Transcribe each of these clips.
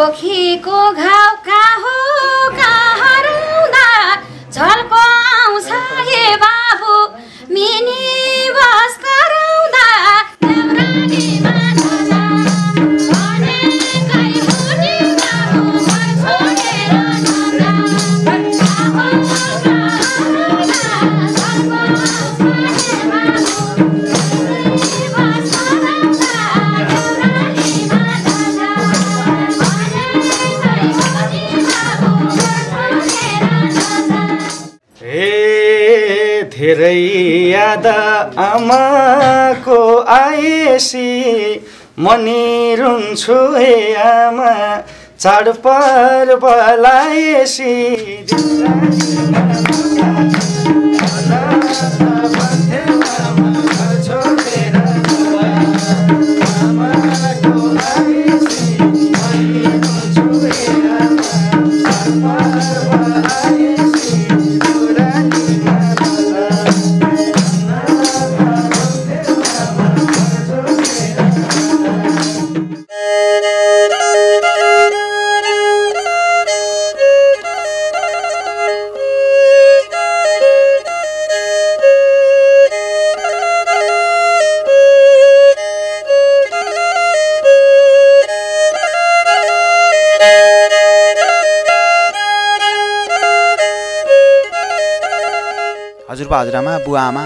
पोखीको घाउ कहाँ हो याद आमाको आएसी मनी रुन्छु हे आमा चाडपर्व लाएसी। आमा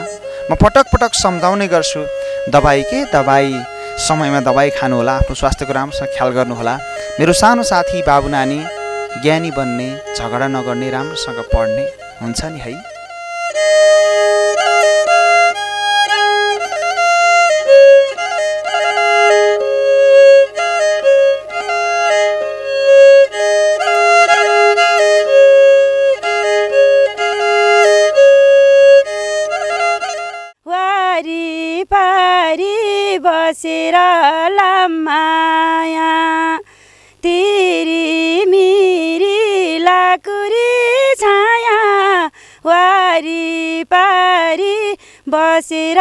म पटक पटक सम्झाउने गर्छु। दबाई के? दबाई। समयमा दबाई खानुहोला आफ्नो स्वास्थ्यको राम्रोसँग ख्याल गर्नुहोला। मेरो सानो साथी बाबु नानी ज्ञानी बन्ने झगडा नगर्ने राम्रोसँग पढ्ने हुन्छ नि है? बसेर लामाया। तिरी मिरी लाकुरी छाया। वारिपारि बसेर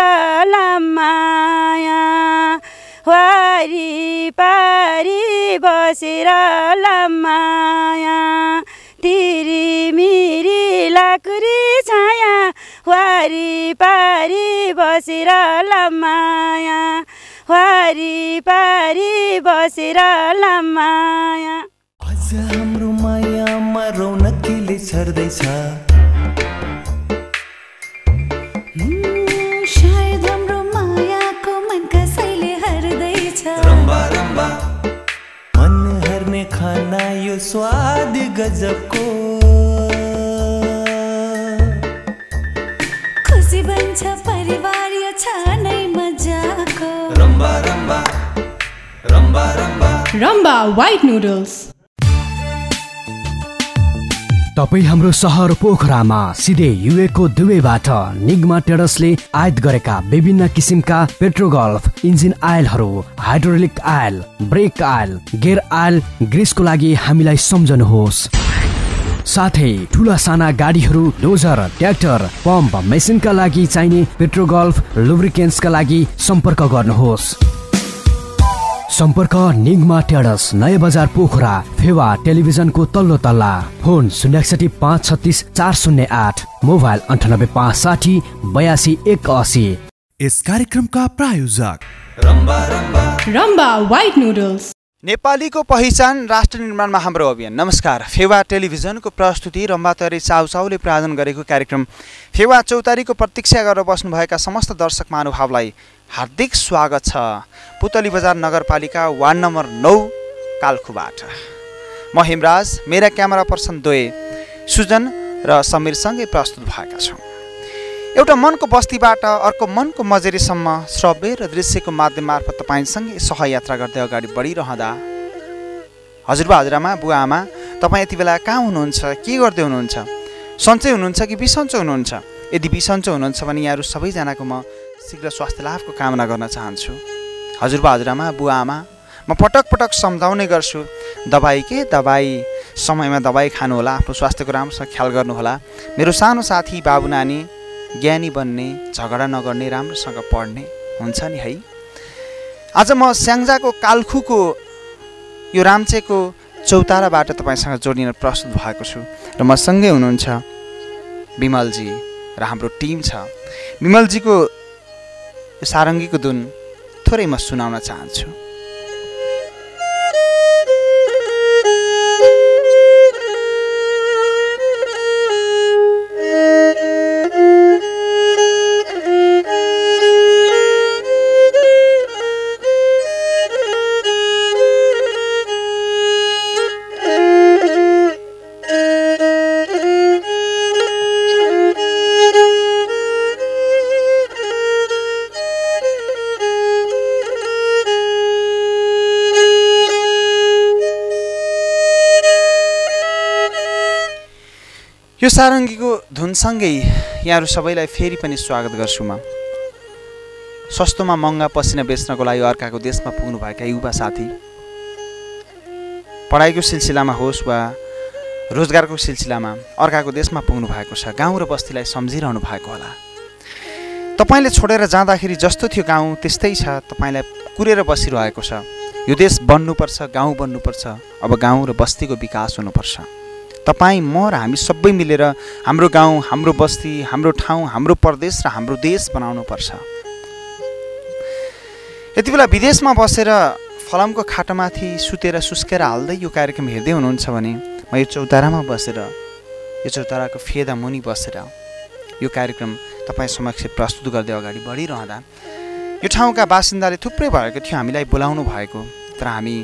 लामाया। वारिपारि बसेर लामाया। तिरी मिरी लाकुरी छाया। वारिपारि बसेर लामाया। वारिपारि बसेर लामाया अझ हाम्रो मायामा रौनकीले छर्दैछ। सायद हाम्रो मायाको मन कसैले हर्दैछ। रम्बा रम्बा। मन हर्ने खाना यो स्वाद गजबको। खुसी बन्छ परिवार यो छ रम्बा व्हाइट नुडल्स तपाईँ हाम्रो सहर पोखरामा सिधै युएको दुवैबाट निगमा टेडसले आयात गरेका विभिन्न किसिमका Petrogulf engine आयलहरू hydraulic oil brake oil gear oil ग्रिसको लागि हामीलाई सम्झनुहोस्। साथै ठुला साना गाडीहरू डोजर ट्र्याक्टर पम्प मेसिनका लागि चाहिने पेट्रोगल्फ लुब्रिकेन्ट्सका लागि सम्पर्क गर्नुहोस्। सम्पर्क निगमा टेडस नयाँ बजार पोखरा फेवा टेलिभिजनको तल्लो तल्ला फोन शून्य एकसठी पाँच छत्तिस चार शून्य आठ मोबाइल अन्ठानब्बे पाँच साठी बयासी एक असी। यस कार्यक्रमका प्रायोजक रम्बा व्हाइट नुडल्स नेपालीको पहिचान राष्ट्र निर्माणमा हाम्रो अभियान। नमस्कार फेवा टेलिभिजनको प्रस्तुति रम्बातरी चाउचाउले प्रायोजन गरेको कार्यक्रम फेवा चौतारीको प्रतीक्षा गरेर बस्नुभएका समस्त दर्शक महानुभावलाई हार्दिक स्वागत छ। पुतली बजार नगरपालिका वार्ड नम्बर नौ काल्खुबाट। म हेमराज मेरा क्यामेरा पर्सन द्वय सुजन र समीरसँगै प्रस्तुत भएका छौँ। एउटा मनको बस्तीबाट अर्को मनको मजेरीसम्म श्रव्य र दृश्यको माध्यम मार्फत तपाईँसँगै सहयात्रा गर्दै अगाडि बढिरहँदा। हजुरबा हजुरआमा बुवा आमा तपाईँ यति बेला कहाँ हुनुहुन्छ? के गर्दै हुनुहुन्छ? सन्चै हुनुहुन्छ कि बिसन्चो हुनुहुन्छ? यदि बिसन्चो हुनुहुन्छ भने यहाँहरू सबैजनाको म शीघ्र स्वास्थ्य लाभको कामना गर्न चाहन्छु। हजुरबा हजुरआमा बुवा आमा म पटक पटक सम्झाउने गर्छु। दबाई के? दबाई। समयमा दबाई खानुहोला आफ्नो स्वास्थ्यको राम्रोसँग ख्याल गर्नुहोला। मेरो सानो साथी बाबु नानी ज्ञानी बन्ने झगडा नगर्ने राम्रोसँग पढ्ने हुन्छ नि है। आज म स्याङ्जाको काल्खुको यो राम्चेको चौताराबाट तपाईँसँग जोडिन प्रस्तुत भएको छु र मसँगै हुनुहुन्छ विमलजी र हाम्रो टिम छ। विमलजीको सारङ्गीको धुन थोरै म सुनाउन चाहन्छु। यो सारङ्गीको धुनसँगै यहाँहरू सबैलाई फेरि पनि स्वागत गर्छु म। सस्तोमा महँगा पसिना बेच्नको लागि अर्काको देशमा पुग्नुभएका युवा साथी। पढाइको सिलसिलामा होस् वा रोजगारको सिलसिलामा अर्काको देशमा पुग्नु भएको छ गाउँ र बस्तीलाई सम्झिरहनु भएको होला। तपाईँले छोडेर जाँदाखेरि जस्तो थियो गाउँ त्यस्तै छ तपाईँलाई कुरेर बसिरहेको छ। यो देश बन्नुपर्छ गाउँ बन्नुपर्छ अब गाउँ र बस्तीको विकास हुनुपर्छ। तपाईँ म र हामी सबै मिलेर हाम्रो गाउँ हाम्रो बस्ती हाम्रो ठाउँ हाम्रो प्रदेश र हाम्रो देश बनाउनुपर्छ। यति बेला विदेशमा बसेर फलामको खाटोमाथि सुतेर सुस्केर हाल्दै यो कार्यक्रम हेर्दै हुनुहुन्छ भने म यो चौतारामा बसेर यो चौताराको फेदा मुनि बसेर यो कार्यक्रम तपाईँ समक्ष प्रस्तुत गर्दै अगाडि बढिरहँदा यो ठाउँका बासिन्दाले थुप्रै भएको थियो हामीलाई बोलाउनु भएको। तर हामी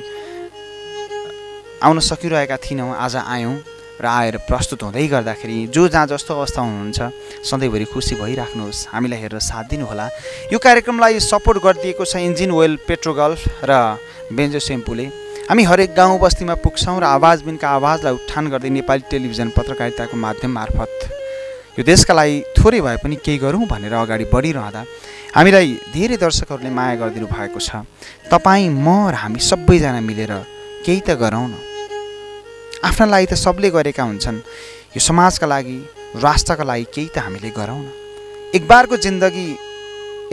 आउन सकिरहेका थिएनौँ आज आयौँ। र आएर प्रस्तुत हुँदै गर्दाखेरि जो जहाँ जस्तो अवस्था हुनुहुन्छ सधैँभरि खुसी भइराख्नुहोस्। हामीलाई हेरेर साथ दिनुहोला। यो कार्यक्रमलाई सपोर्ट गरिदिएको छ इन्जिन ओइल पेट्रोगल्फ र बेन्जो सेम्पूले। हामी हरेक गाउँ बस्तीमा पुग्छौँ र आवाज बिनका आवाजलाई उत्थान गर्दै नेपाली टेलिभिजन पत्रकारिताको माध्यम मार्फत। यो देशका लागि थोरै भए पनि केही गरौँ भनेर अगाडि बढिरहँदा हामीलाई धेरै दर्शकहरूले माया गरिदिनु भएको छ। तपाईँ म र हामी सबैजना मिलेर केही त गरौँ न। आफ्ना लागि त सबले गरेका हुन्छन्। यो समाजका लागि राष्ट्रका लागि केही त हामीले गरौँ न। एकबारको जिन्दगी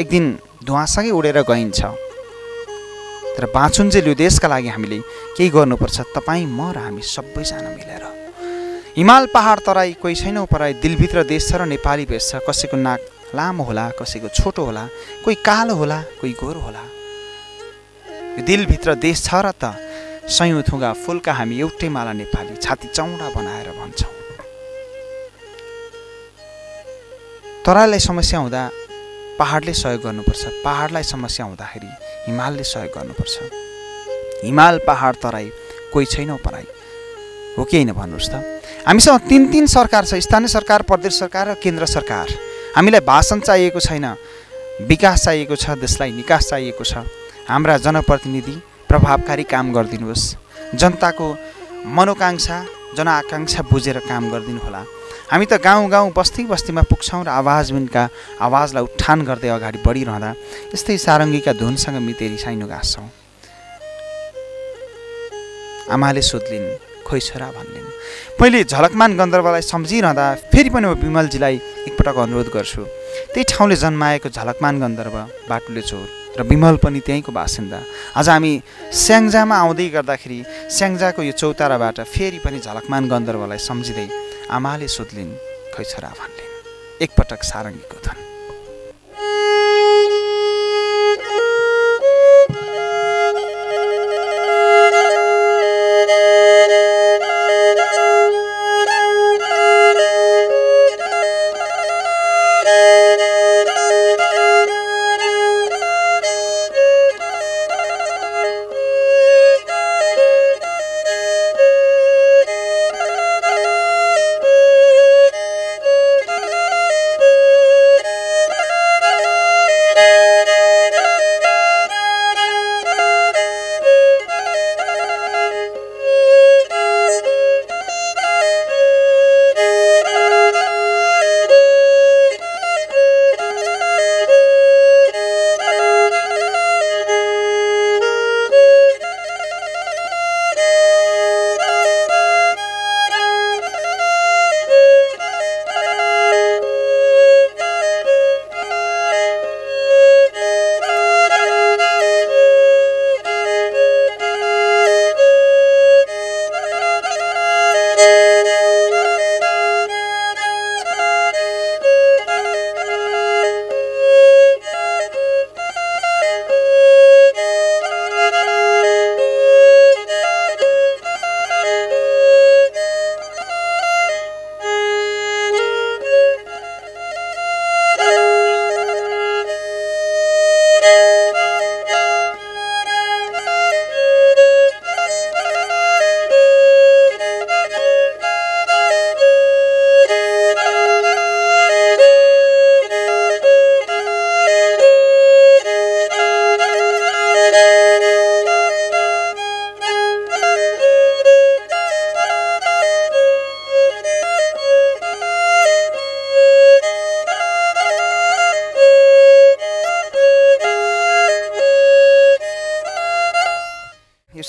एक दिन धुवासँगै उडेर गइन्छ। तर बाँचुन्जेल यो देशका लागि हामीले केही गर्नुपर्छ। तपाईँ म र हामी सबैजना मिलेर। हिमाल पहाड तराई कोही छैनौ पराई दिलभित्र देश छ र नेपाली भेष छ। कसैको नाक लामो होला कसैको छोटो होला कोही कालो होला कोही गोरो होला। यो दिलभित्र देश छ र त सयौँ थुङ्गा फुलका हामी एउटै माला नेपाली छाती चौडा बनाएर भन्छौँ। तराईलाई समस्या हुँदा पहाडले सहयोग गर्नुपर्छ। पहाडलाई समस्या हुँदाखेरि हिमालले सहयोग गर्नुपर्छ। हिमाल पहाड तराई कोही छैन पराई। हो कि होइन भन्नुहोस् त? हामीसँग तिन तिन सरकार छ स्थानीय सरकार प्रदेश सरकार र केन्द्र सरकार। हामीलाई भाषण चाहिएको छैन विकास चाहिएको छ देशलाई निकास चाहिएको छ। हाम्रा जनप्रतिनिधि प्रभावकारी काम गरिदिनुहोस्। जनताको मनोकाङ्क्षा जनआकाङ्क्षा बुझेर काम गरिदिनु होला हामी त गाउँ गाउँ बस्ती बस्तीमा पुग्छौँ र आवाजबिनका आवाजलाई उत्थान गर्दै अगाडि बढिरहँदा यस्तै सारङ्गीका धुनसँग मितेरी साइनो गाँच्छौँ। आमाले सोध्लिन् खोइ छोरा भन्लिन्। मैले झलकमान गन्धर्वलाई सम्झिरहँदा फेरि पनि म विमलजीलाई एकपटक अनुरोध गर्छु। त्यही ठाउँले जन्माएको झलकमान गन्धर्व बाटुले चोर। र विमल पनि त्यहीँको बासिन्दा। आज हामी स्याङ्जामा आउँदै गर्दाखेरि स्याङ्जाको यो चौताराबाट फेरि पनि झलकमान गन्धर्वलाई सम्झिँदै आमाले सोध्लिन् खै छोरा भन्लिन् एकपटक सारङ्गीको धन।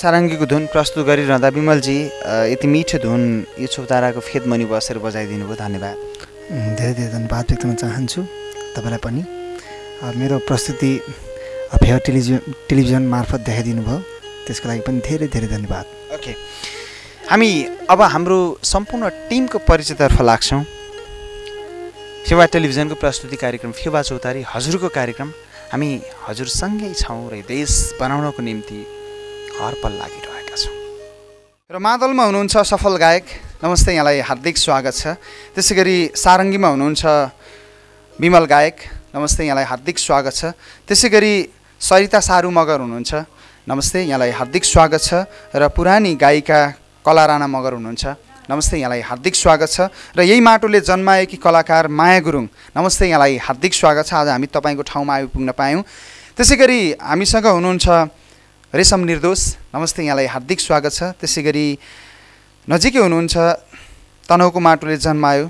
सारङ्गीको धुन प्रस्तुत गरिरहँदा विमलजी यति मिठो धुन यो चौताराको फेदमनि बसेर बजाइदिनु भयो धन्यवाद। धेरै धेरै धन्यवाद व्यक्त गर्न चाहन्छु तपाईँलाई पनि। मेरो प्रस्तुति फेयर टेलिभिजन टेलिभिजन मार्फत देखाइदिनु भयो। त्यसको लागि पनि धेरै धेरै धन्यवाद। ओके। हामी अब हाम्रो सम्पूर्ण टिमको परिचयतर्फ लाग्छौँ। फेवा टेलिभिजनको प्रस्तुति कार्यक्रम फेवा चौतारी हजुरको कार्यक्रम। हामी हजुरसँगै छौँ र देश बनाउनको निम्ति हरपल लागिरहेका छौँ। र मादलमा हुनुहुन्छ सफल गायक। नमस्ते यहाँलाई हार्दिक स्वागत छ। त्यसै गरी सारङ्गीमा हुनुहुन्छ विमल गायक। नमस्ते यहाँलाई हार्दिक स्वागत छ। त्यसै गरी सरिता सारू मगर हुनुहुन्छ। नमस्ते यहाँलाई हार्दिक स्वागत छ। र पुरानी गायिका कला राणा मगर हुनुहुन्छ। नमस्ते यहाँलाई हार्दिक स्वागत छ। र यही माटोले जन्माएकी कलाकार माया गुरुङ। नमस्ते यहाँलाई हार्दिक स्वागत छ। आज हामी तपाईँको ठाउँमा आइपुग्न पायौँ। त्यसै गरी हामीसँग हुनुहुन्छ रेशम निर्दोष। नमस्ते यहाँलाई हार्दिक स्वागत छ। त्यसै गरी नजिकै हुनुहुन्छ तनहुको माटोले जन्मायो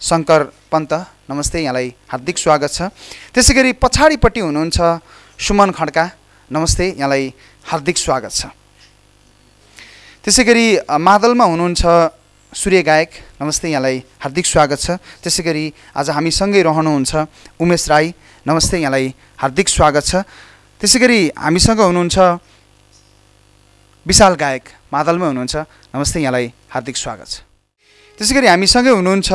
शङ्कर पन्त। नमस्ते यहाँलाई हार्दिक स्वागत छ। त्यसै गरी पछाडिपट्टि हुनुहुन्छ सुमन खड्का। नमस्ते यहाँलाई हार्दिक स्वागत छ। त्यसै गरी मादलमा हुनुहुन्छ सूर्य गायक। नमस्ते यहाँलाई हार्दिक स्वागत छ। त्यसै गरी आज हामीसँगै रहनुहुन्छ उमेश राई। नमस्ते यहाँलाई हार्दिक स्वागत छ। त्यसै गरी हामीसँग हुनुहुन्छ विशाल गायक मादलमै हुनुहुन्छ। नमस्ते यहाँलाई हार्दिक स्वागत छ। त्यसै गरी हामीसँगै हुनुहुन्छ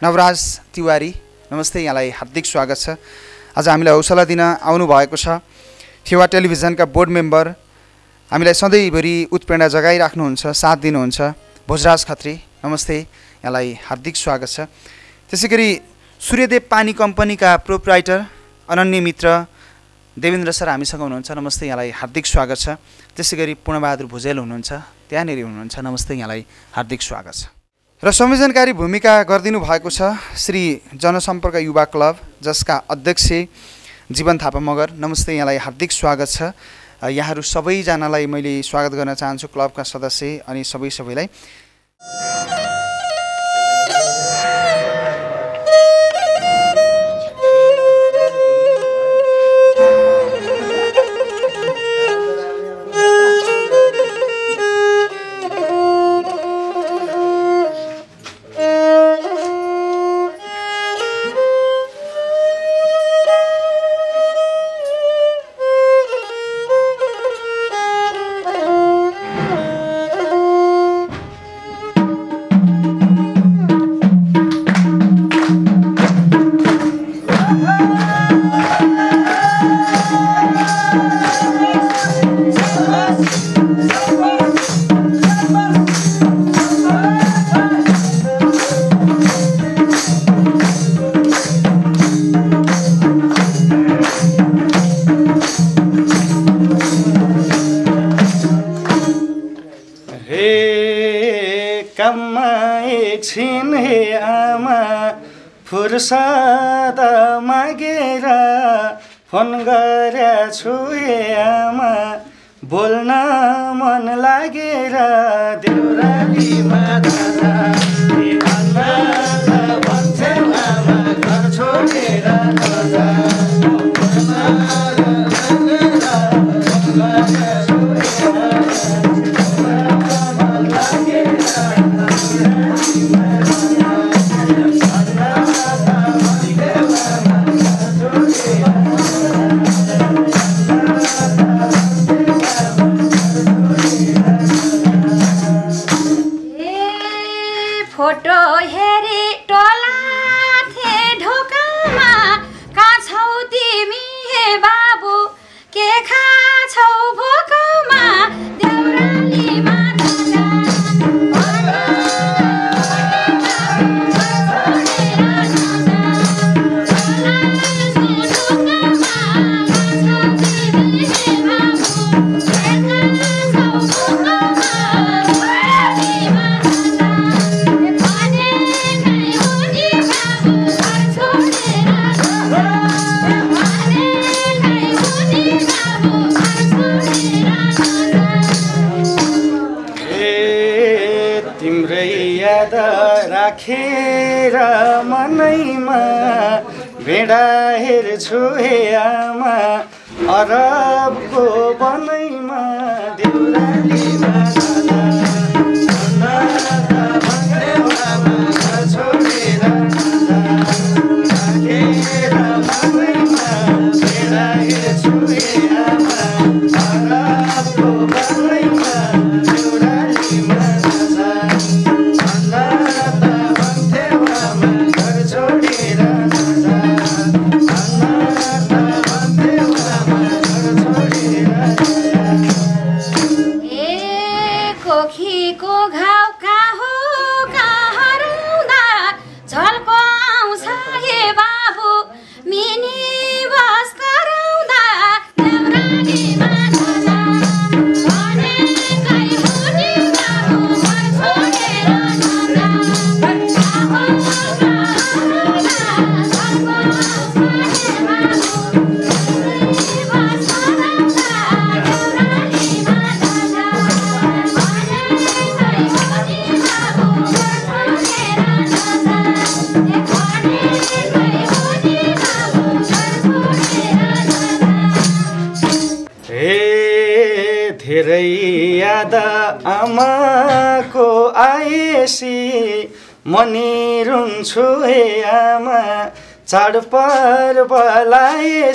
नवराज तिवारी। नमस्ते यहाँलाई हार्दिक स्वागत छ। आज हामीलाई हौसला दिन आउनुभएको छ। फेवा टेलिभिजनका बोर्ड मेम्बर। हामीलाई सधैँभरि उत्प्रेरणा जगाइराख्नुहुन्छ साथ दिनुहुन्छ भोजराज खत्री। नमस्ते यहाँलाई हार्दिक स्वागत छ। त्यसै गरी सूर्यदेव पानी कम्पनीका प्रोपराइटर अनन्य मित्र देवेन्द्र सर हामीसँग हुनुहुन्छ। नमस्ते यहाँलाई हार्दिक स्वागत छ। त्यसै गरी पूर्णबहादुर भुजेल हुनुहुन्छ। त्यहाँनिर हुनुहुन्छ। नमस्ते यहाँलाई हार्दिक स्वागत छ। र संयोजनकारी भूमिका गरिदिनु भएको छ श्री जनसम्पर्क युवा क्लब जसका अध्यक्ष जीवन थापा मगर। नमस्ते यहाँलाई हार्दिक स्वागत छ। यहाँहरू सबैजनालाई मैले स्वागत गर्न चाहन्छु क्लबका सदस्य अनि सबै सबैलाई। फुर्सद मागेर फोन गरेर चाड पर्वलाई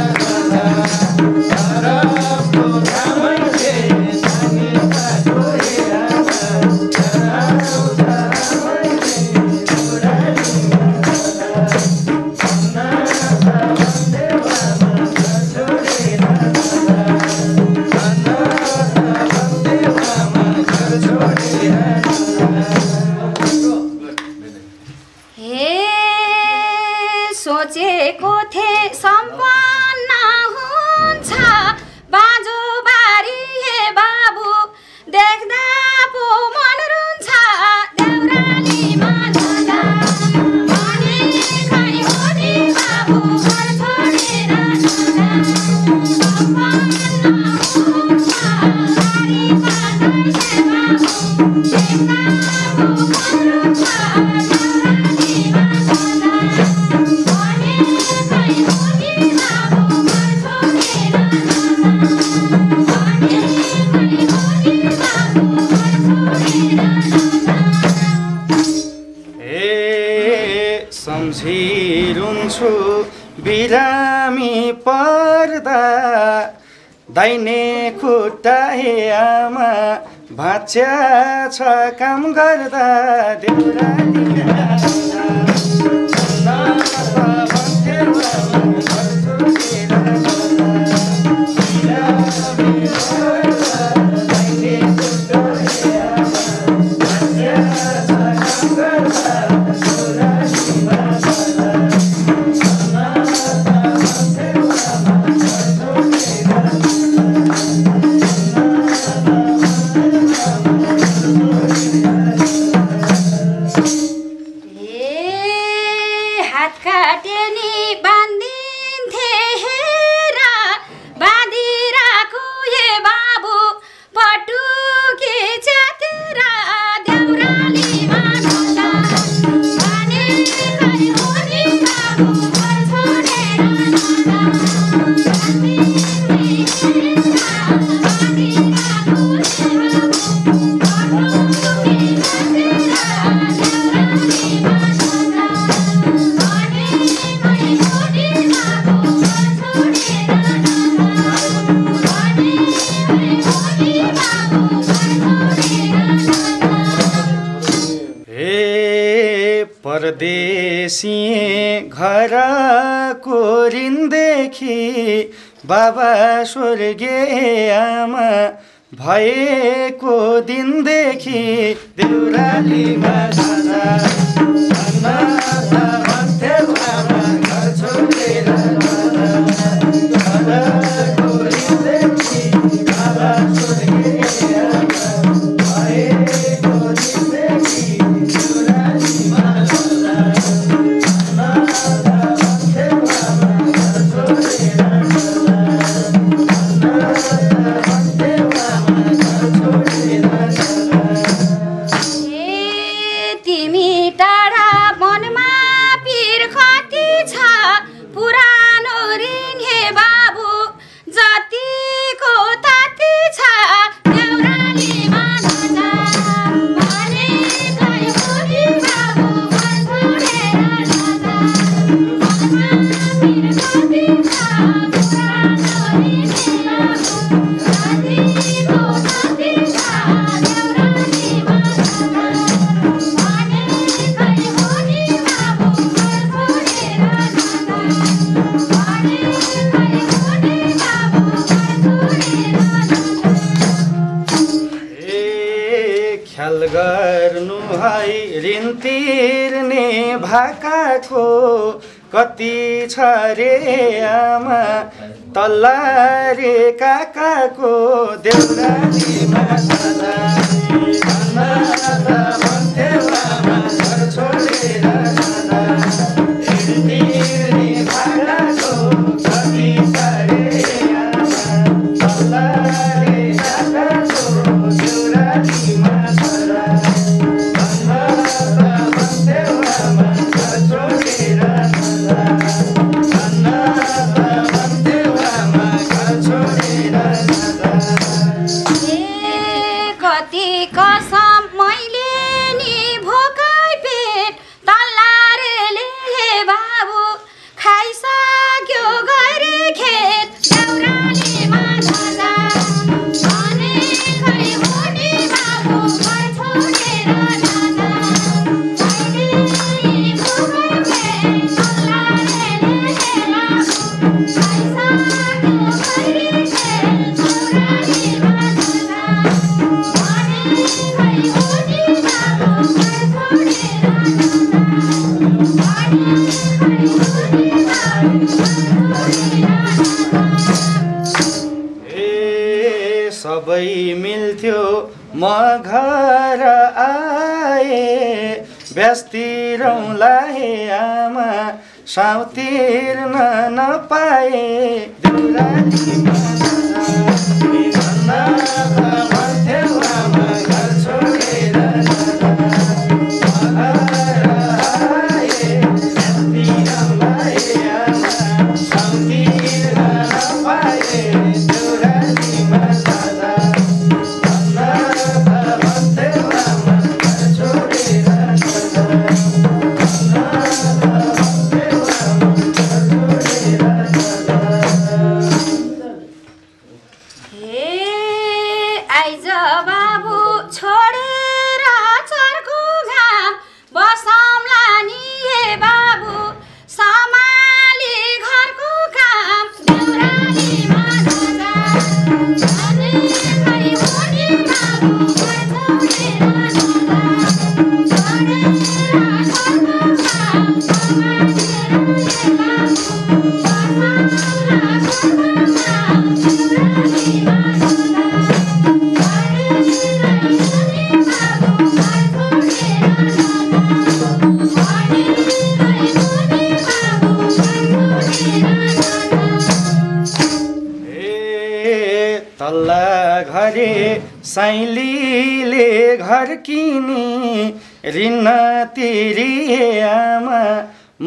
छु। बिरामी पर्दा दाहिने खुट्टा हे आमा भाच्या छ काम गर्दा। देउरा बाबा स्वर्गीय आमा भएको दिनदेखि देउरालीमा कति छ रे आमा? तल्ला रे काकाको देउरा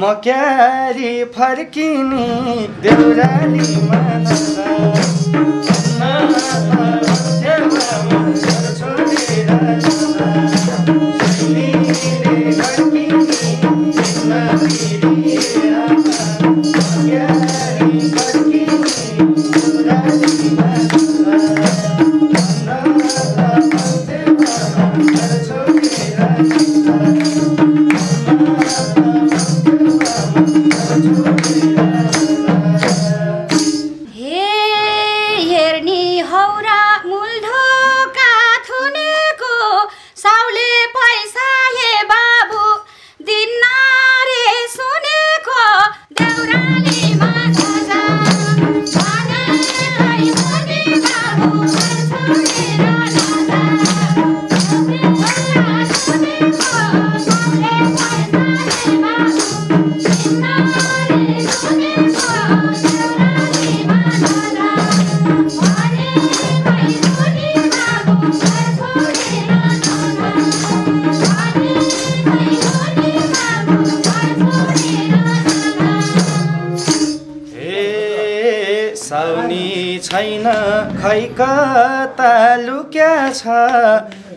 म क्यारी फर्किने देउराली मानसा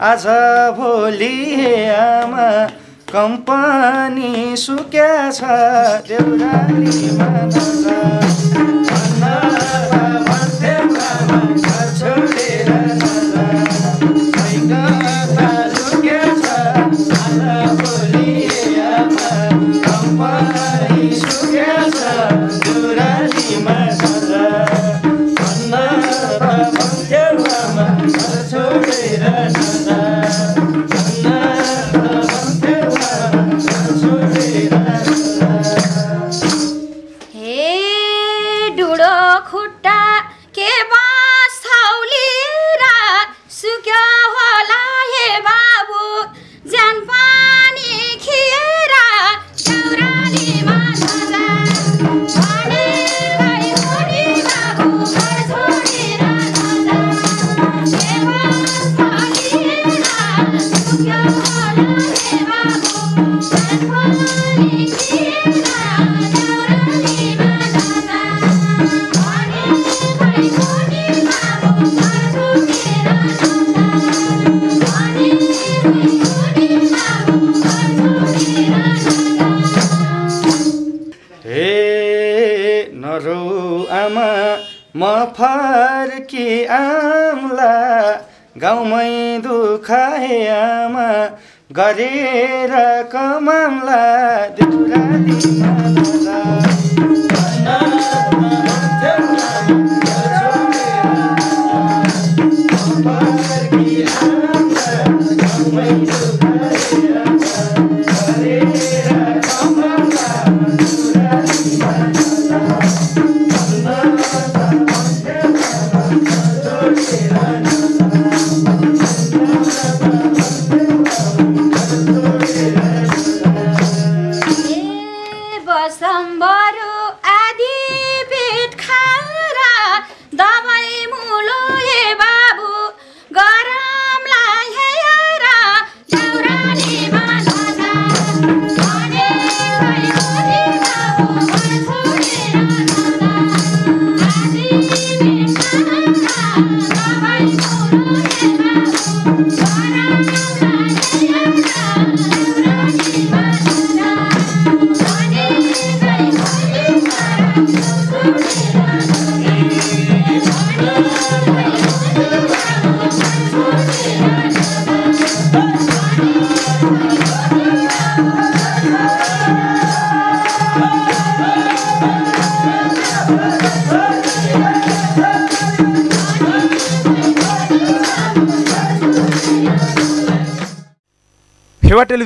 आज भोलि आमा कम्पनी सुक्या छ देउरालीमा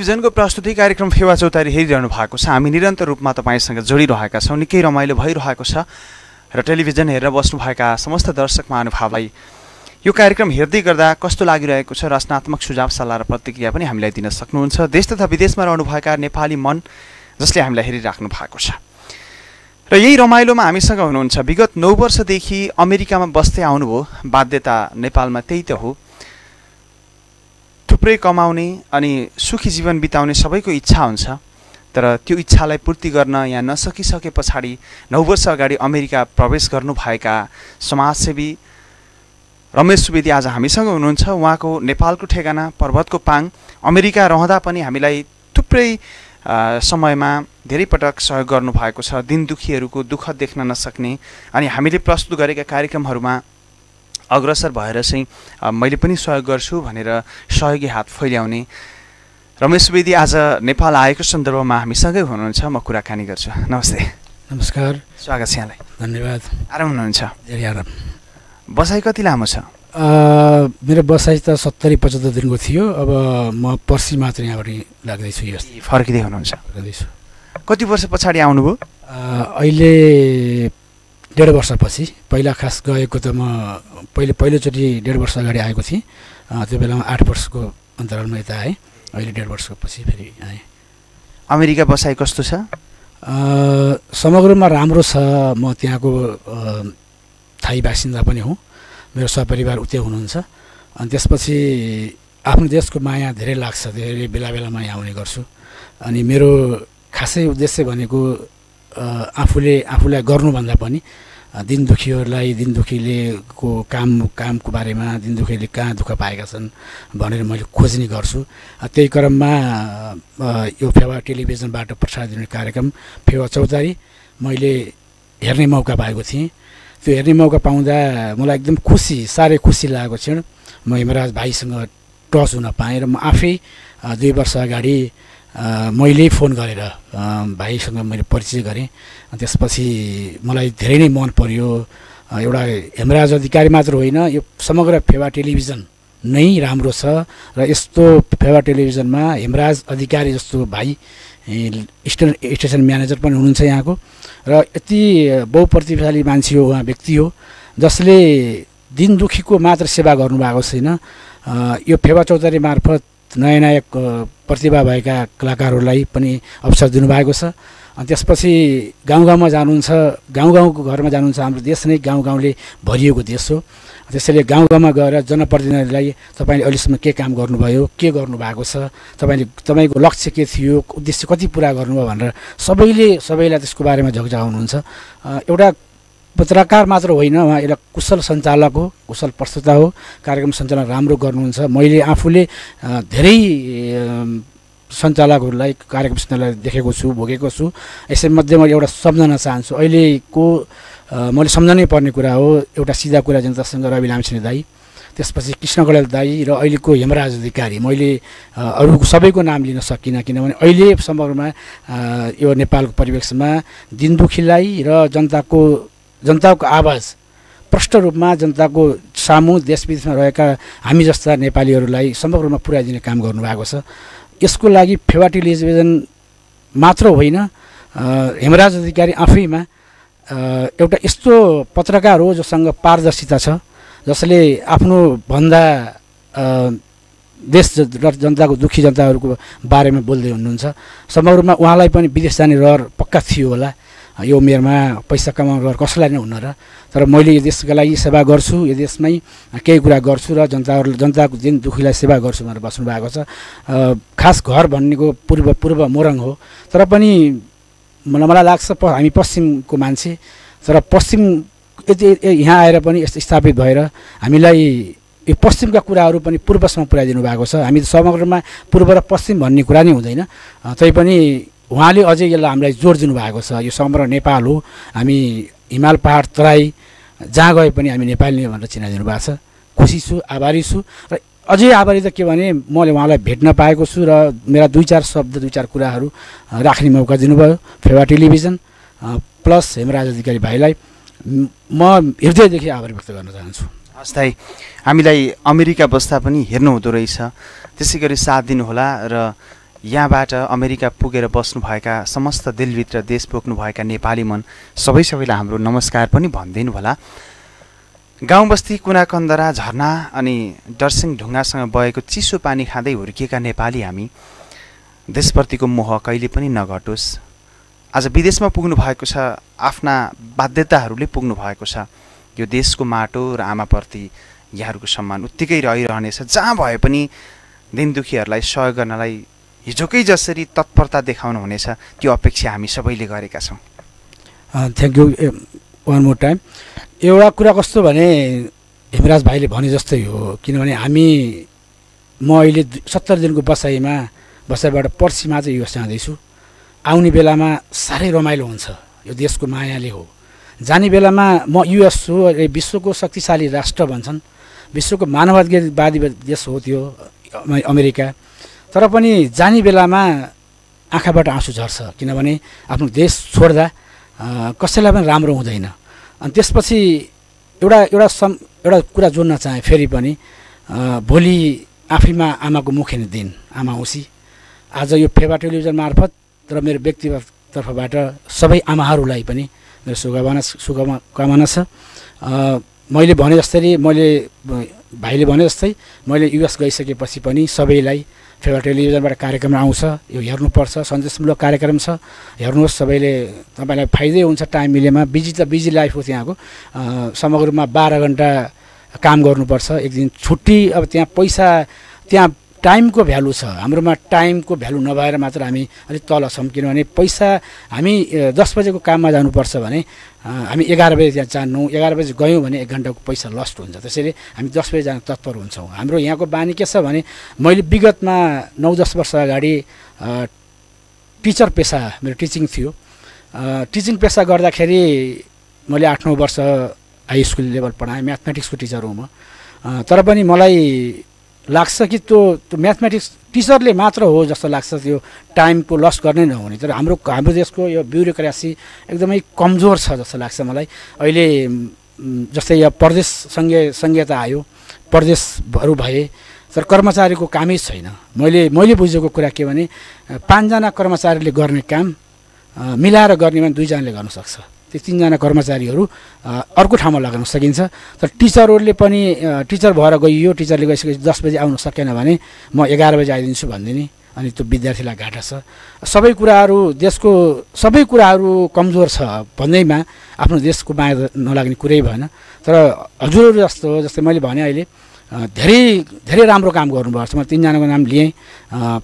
टेलिभिजनको प्रस्तुति कार्यक्रम फेवा चौतारी हेरिरहनु भएको छ। हामी निरन्तर रूपमा तपाईँसँग जोडिरहेका छौँ। निकै रमाइलो भइरहेको छ र टेलिभिजन हेरेर बस्नुभएका समस्त दर्शक महानुभावलाई यो कार्यक्रम हेर्दै गर्दा कस्तो लागिरहेको छ रचनात्मक सुझाव सल्लाह र प्रतिक्रिया पनि हामीलाई दिन सक्नुहुन्छ। देश तथा विदेशमा रहनुभएका नेपाली मन जसले हामीलाई हेरिराख्नु भएको छ। र यही रमाइलोमा हामीसँग हुनुहुन्छ। विगत नौ वर्षदेखि अमेरिकामा बस्दै आउनुभयो। बाध्यता नेपालमा त्यही त हो। थुप्रै कमाउने अनि सुखी जीवन बिताउने सबैको इच्छा हुन्छ। तर त्यो इच्छालाई पूर्ति गर्न यहाँ नसकिसके पछाडि नौ वर्ष अगाडि अमेरिका प्रवेश गर्नुभएका समाजसेवी रमेश सुवेदी आज हामीसँग हुनुहुन्छ। उहाँको नेपालको ठेगाना पर्वतको पाङ अमेरिका रहँदा पनि हामीलाई थुप्रै समयमा धेरै पटक सहयोग गर्नुभएको छ। दिन दुखीहरूको दुःख देख्न नसक्ने अनि हामीले प्रस्तुत गरेका कार्यक्रमहरूमा अग्रसर भएर चाहिँ मैले पनि सहयोग गर्छु भनेर सहयोगी हात फैल्याउने रमेश सुवेदी आज नेपाल आएको सन्दर्भमा हामीसँगै हुनुहुन्छ म कुराकानी गर्छु। नमस्ते। नमस्कार। स्वागत छ यहाँलाई। धन्यवाद। आराम हुनुहुन्छ? धेरै आराम। बसाइ कति लामो छ? मेरो बसाइ त सत्तरी पचहत्तर दिनको थियो। अब म पर्सि मात्र यहाँबाट लाग्दैछु यस फर्किँदै हुनुहुन्छ। कति वर्ष पछाडि आउनुभयो? अहिले डेढ वर्षपछि पहिला खास गएको त म पहिले पहिलोचोटि डेढ वर्ष अगाडि आएको थिएँ। त्यो बेलामा आठ वर्षको अन्तरालमा यता आएँ। अहिले डेढ वर्षपछि फेरि आएँ। अमेरिका बसाइ कस्तो छ? समग्रमा राम्रो छ। म त्यहाँको थाई बासिन्दा पनि हुँ। मेरो सपरिवार उतै हुनुहुन्छ। अनि त्यसपछि आफ्नो देशको माया धेरै लाग्छ। धेरै बेला बेलामा यहाँ आउने गर्छु। अनि मेरो खासै उद्देश्य भनेको आफूले आफूलाई गर्नुभन्दा पनि अ, दिन दुखीहरूलाई दिन दुखीले को काम कामको बारेमा दिन दुखीले कहाँ दुःख पाएका छन् भनेर मैले खोज्ने गर्छु। त्यही क्रममा यो फेवा टेलिभिजनबाट प्रसारित हुने कार्यक्रम फेवा चौतारी मैले हेर्ने मौका पाएको थिएँ। त्यो हेर्ने मौका पाउँदा मलाई एकदम खुसी साह्रै खुसी लागेको क्षण म हेमराज भाइसँग टच हुन पाएँ र म आफै दुई वर्ष अगाडि मैले फोन गरेर भाइसँग मैले परिचय गरेँ। त्यसपछि मलाई धेरै नै मन पर्यो। एउटा हेमराज अधिकारी मात्र होइन यो समग्र फेवा टेलिभिजन नै राम्रो छ। र यस्तो फेवा टेलिभिजनमा हेमराज अधिकारी जस्तो भाइ ए, स्टेसन म्यानेजर पनि हुनुहुन्छ यहाँको। र यति बहुप्रतिभाशाली मान्छे हो उहाँ व्यक्ति हो जसले दिन दुखीको मात्र सेवा गर्नुभएको छैन। यो फेवा चौतारी मार्फत नयाँ नयाँ प्रतिभा भएका कलाकारहरूलाई पनि अवसर दिनुभएको छ। अनि त्यसपछि गाउँ गाउँमा जानुहुन्छ गाउँ गाउँको घरमा जानुहुन्छ हाम्रो देश नै गाउँ गाउँले भरिएको देश हो। त्यसैले गाउँ गाउँमा गएर जनप्रतिनिधिलाई तपाईँले अहिलेसम्म के काम गर्नुभयो के गर्नुभएको छ तपाईँले तपाईँको लक्ष्य के थियो उद्देश्य कति पुरा गर्नुभयो भनेर सबैले सबैलाई त्यसको बारेमा झकझगाउनुहुन्छ अ, एउटा पत्रकार मात्र होइन उहाँ एउटा कुशल सञ्चालक हो कुशल प्रस्तुता हो कार्यक्रम सञ्चालन राम्रो गर्नुहुन्छ। मैले आफूले धेरै सञ्चालकहरूलाई कार्यक्रम सञ्चालक देखेको छु भोगेको छु। यसैमध्ये मैले एउटा सम्झन चाहन्छु। अहिलेको मैले सम्झनै पर्ने कुरा हो एउटा सिधा कुरा जनतासँग रवि लामछिने दाई त्यसपछि कृष्ण कलेल दाई र अहिलेको हेमराज अधिकारी। मैले अ, अरूको सबैको नाम लिन सकिनँ किनभने अहिले समग्रमा यो नेपालको परिवेशमा दिन दुखीलाई र जनताको जनताको आवाज प्रष्ट रूपमा जनताको सामु देश विदेशमा रहेका हामी जस्ता नेपालीहरूलाई समग्र रूपमा पुर्याइदिने काम गर्नुभएको छ। यसको लागि फेवा टेलिभिजन मात्र होइन हेमराज अधिकारी आफैमा एउटा यस्तो पत्रकार हो जोसँग पारदर्शिता छ जसले आफ्नो भन्दा देश र जनताको दुःखी जनताहरूको बारेमा बोल्दै हुनुहुन्छ। समग्र रूपमा उहाँलाई पनि विदेश जाने रहर पक्का थियो होला। यो उमेरमा पैसा कमाउने रहर कसैलाई नै हुन्न र तर मैले यो देशका लागि सेवा गर्छु यो देशमै केही कुरा गर्छु र जनताहरू जनताको दिन दुःखीलाई सेवा गर्छु भनेर बस्नु भएको छ। खास घर भन्नेको पूर्व पूर्व मोरङ हो। तर पनि मलाई लाग्छ प हामी पश्चिमको मान्छे तर पश्चिम यति यहाँ आएर पनि यस्तो स्थापित भएर हामीलाई यो पश्चिमका कुराहरू पनि पूर्वसम्म पुर्याइदिनु भएको छ। हामी समग्रमा पूर्व र पश्चिम भन्ने कुरा नै हुँदैन। तैपनि उहाँले अझै यसलाई हामीलाई जोड दिनुभएको छ। यो समग्र नेपाल हो। हामी हिमाल पहाड तराई जहाँ गए पनि हामी नेपाली नै भनेर चिनाइदिनु भएको छ। खुसी छु आभारी छु र अझै आभारी त के भने मैले उहाँलाई भेट्न पाएको छु र मेरा दुई चार शब्द दुई चार कुराहरू राख्ने मौका दिनुभयो फेवा टेलिभिजन प्लस हेमराज अधिकारी भाइलाई। म हृदयदेखि आभार व्यक्त गर्न चाहन्छु। हस् दाई हामीलाई अमेरिका बस्दा पनि हेर्नु हुँदो रहेछ। त्यसै गरी साथ दिनुहोला र यहाँबाट अमेरिका पुगेर बस्नुभएका समस्त दिलभित्र देश बोक्नुभएका नेपाली मन सबै सबैलाई हाम्रो नमस्कार पनि भनिदिनु होला। गाउँ बस्ती कुना कन्दरा झरना अनि डर्सिङ ढुङ्गासँग बगेको चिसो पानी खाँदै हुर्किएका नेपाली हामी देशप्रतिको मोह कहिले पनि नघटोस्। आज विदेशमा पुग्नु भएको छ आफ्ना बाध्यताहरूले पुग्नु भएको छ। यो देशको माटो र आमाप्रति यहाँहरूको सम्मान उत्तिकै रहिरहनेछ जहाँ भए पनि दिन दुखीहरूलाई सहयोग गर्नलाई हिजोकै जसरी तत्परता देखाउनु हुनेछ त्यो अपेक्षा हामी सबैले गरेका छौँ। Thank you one more time एउटा कुरा कस्तो भने हेमराज भाइले भने जस्तै हो किनभने हामी म अहिले सत्तर दिनको बसाइमा बसाइबाट पर्सिमा चाहिँ युएस जाँदैछु। आउने बेलामा साह्रै रमाइलो हुन्छ यो देशको मायाले हो। जाने बेलामा म युएस छु विश्वको शक्तिशाली राष्ट्र भन्छन्। विश्वको मानववादी देश हो त्यो अमे- अमेरिका। तर पनि जाने बेलामा आँखाबाट आँसु झर्छ किनभने आफ्नो देश छोड्दा कसैलाई पनि राम्रो हुँदैन। अनि त्यसपछि एउटा एउटा सम एउटा कुरा जोड्न चाहेँ फेरि पनि भोलि आफैमा आमाको मुख हेर्ने दिन आमा औँसी। आज यो फेवा टेलिभिजन मार्फत र मेरो व्यक्तिगत तर्फबाट सबै आमाहरूलाई पनि मेरो शुभकामना शुभकामना छ। मैले भने जसरी मैले भाइले भने जस्तै मैले युएस गइसकेपछि पनि सबैलाई फेवा टेलिभिजनबाट कार्यक्रम आउँछ यो हेर्नुपर्छ सन्देशमूलक कार्यक्रम छ। हेर्नुहोस् सबैले तपाईँलाई फाइदै हुन्छ टाइम मिलेमा। बिजी त बिजी लाइफ हो त्यहाँको। रूपमा बाह्र घन्टा काम गर्नुपर्छ। एक दिन छुट्टी अब त्यहाँ पैसा त्यहाँ टाइमको भ्यालु छ। हाम्रोमा टाइमको भ्यालु नभएर मात्र हामी अलिक तल छौँ किनभने पैसा हामी दस बजेको काममा जानुपर्छ भने हामी एघार बजे त्यहाँ जान्नौँ एघार बजी गयौँ भने एक घन्टाको पैसा लस्ट हुन्छ। त्यसैले हामी दस बजी जान तत्पर हुन्छौँ। हाम्रो यहाँको बानी के छ भने मैले विगतमा नौ दस वर्ष अगाडि टिचर पेसा मेरो टिचिङ थियो। टिचिङ पेसा गर्दाखेरि मैले आठ नौ वर्ष हाई स्कुल लेभल पढाएँ म्याथमेटिक्सको टिचर हुँ म। तर पनि मलाई लाग्छ कि त्यो त्यो म्याथमेटिक्स टिचरले मात्र हो जस्तो लाग्छ त्यो टाइमको लस गर्नै नहुने। तर हाम्रो हाम्रो देशको यो ब्युरोक्रासी एकदमै कमजोर छ जस्तो लाग्छ मलाई। अहिले जस्तै यहाँ प्रदेश सङ्घीय सङ्घीयता आयो प्रदेशहरू भए तर कर्मचारीको कामै छैन। मैले मैले बुझेको कुरा के भने पाँचजना कर्मचारीले गर्ने काम मिलाएर गर्ने भने दुईजनाले गर्न सक्छ। त्यो तिनजना कर्मचारीहरू अर्को ठाउँमा लगाउन सकिन्छ। तर टिचरहरूले पनि टिचर भएर गइयो टिचरले गइसकेपछि दस बजी आउनु सकेन भने म एघार बजी आइदिन्छु भनिदिने। अनि त्यो विद्यार्थीलाई घाटा छ। सबै कुराहरू देशको सबै कुराहरू कमजोर छ भन्दैमा आफ्नो देशको माया नलाग्ने कुरै भएन। तर हजुरहरू जस्तो जस्तै मैले भने अहिले धेरै धेरै राम्रो काम गर्नुभएको छ। म तिनजनाको नाम लिएँ।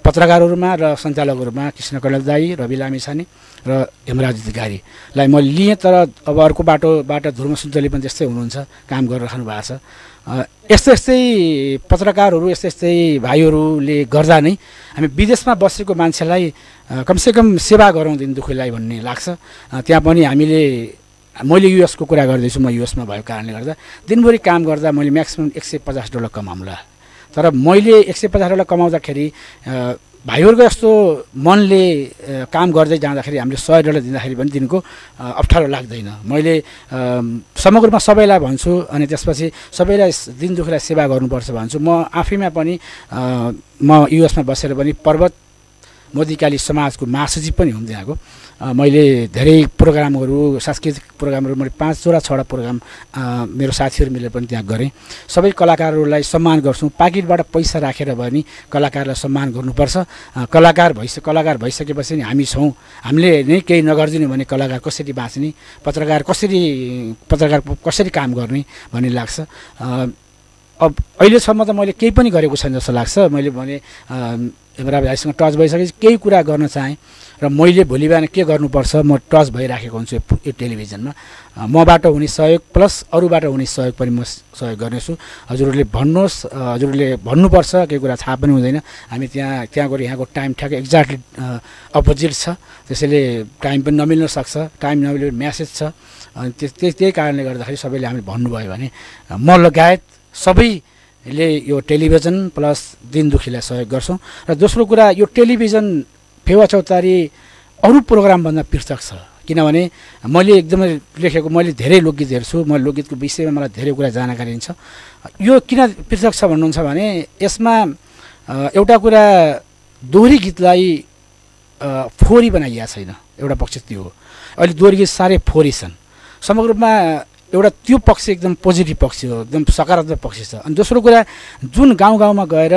पत्रकारहरूमा र सञ्चालकहरूमा कृष्ण कैलाश दाई रवि लामिछाने र हेमराज अधिकारीलाई मैले लिएँ तर अब अर्को बाटोबाट ध्रुव सुन्तली पनि त्यस्तै हुनुहुन्छ काम गरिराख्नु भएको छ। यस्तै यस्तै पत्रकारहरू यस्तै यस्तै भाइहरूले गर्दा नै हामी विदेशमा बसेको मान्छेलाई कमसेकम सेवा गरौँ दिन दुःखीलाई भन्ने लाग्छ। त्यहाँ पनि हामीले मैले युएसको कुरा गर्दैछु म युएसमा भएको कारणले गर्दा। दिनभरि काम गर्दा मैले म्याक्सिमम् एक सय पचास डलर कमाउँला। तर मैले एक सय पचास डलर कमाउँदाखेरि भाइहरूको जस्तो मनले काम गर्दै जाँदाखेरि हामीले सय डलर दिँदाखेरि पनि दिनको अप्ठ्यारो लाग्दैन। मैले अम, समग्र रूपमा सबैलाई भन्छु अनि त्यसपछि सबैलाई दिन दुःखीलाई सेवा गर्नुपर्छ भन्छु। म आफैमा पनि म युएसमा बसेर पनि पर्वत मोदीकाली समाजको महासचिव पनि हुँ त्यहाँको मैले धेरै प्रोग्रामहरू सांस्कृतिक प्रोग्रामहरू मैले पाँचवटा छवटा प्रोग्राम मेरो साथीहरू मिलेर पनि त्यहाँ गरेँ। सबै कलाकारहरूलाई सम्मान गर्छौँ। पाकिटबाट पैसा राखेर पनि कलाकारलाई सम्मान गर्नुपर्छ। कलाकार भइस कलाकार भइसकेपछि नि हामी छौँ। हामीले नै केही नगरिदिनु भने कलाकार कसरी बाँच्ने पत्रकार कसरी पत्रकार कसरी काम गर्ने भन्ने लाग्छ। अब अहिलेसम्म त मैले केही पनि गरेको छैन जस्तो लाग्छ। मैले भने हेमरा भाइसँग टच भइसकेपछि केही कुरा गर्न चाहेँ र मैले भोलि बिहान के गर्नुपर्छ म टच भइराखेको हुन्छु यो टेलिभिजनमा। मबाट हुने सहयोग प्लस अरूबाट हुने सहयोग पनि म सहयोग गर्नेछु। हजुरहरूले भन्नुहोस् हजुरहरूले भन्नुपर्छ केही कुरा थाहा पनि हुँदैन। हामी त्यहाँ त्यहाँ गएर यहाँको टाइम ठ्याक्कै एक्ज्याक्टली अपोजिट छ। त्यसैले टाइम पनि नमिल्न सक्छ टाइम नमिल्यो भने म्यासेज छ। अनि त्यस त्यही कारणले गर्दाखेरि सबैले हामीले भन्नुभयो भने म लगायत सबैले यो टेलिभिजन प्लस दिन दुखीलाई सहयोग गर्छौँ। र दोस्रो कुरा यो टेलिभिजन फेवा चौतारी अरू प्रोग्रामभन्दा पृथक छ। किनभने मैले एकदमै लेखेको मैले धेरै लोकगीत हेर्छु म लोकगीतको विषयमा मलाई धेरै कुरा जानकारी छ यो किन पृथक छ भन्नुहुन्छ भने यसमा एउटा कुरा दोहोरी गीतलाई फोहोरी बनाइएको छैन। एउटा पक्ष त्यो हो। अहिले दोहोरी गीत साह्रै फोहोरी छन्। समग्र रूपमा एउटा त्यो पक्ष एकदम पोजिटिभ पक्ष हो एकदम सकारात्मक पक्ष छ। अनि दोस्रो कुरा जुन गाउँ गाउँमा गएर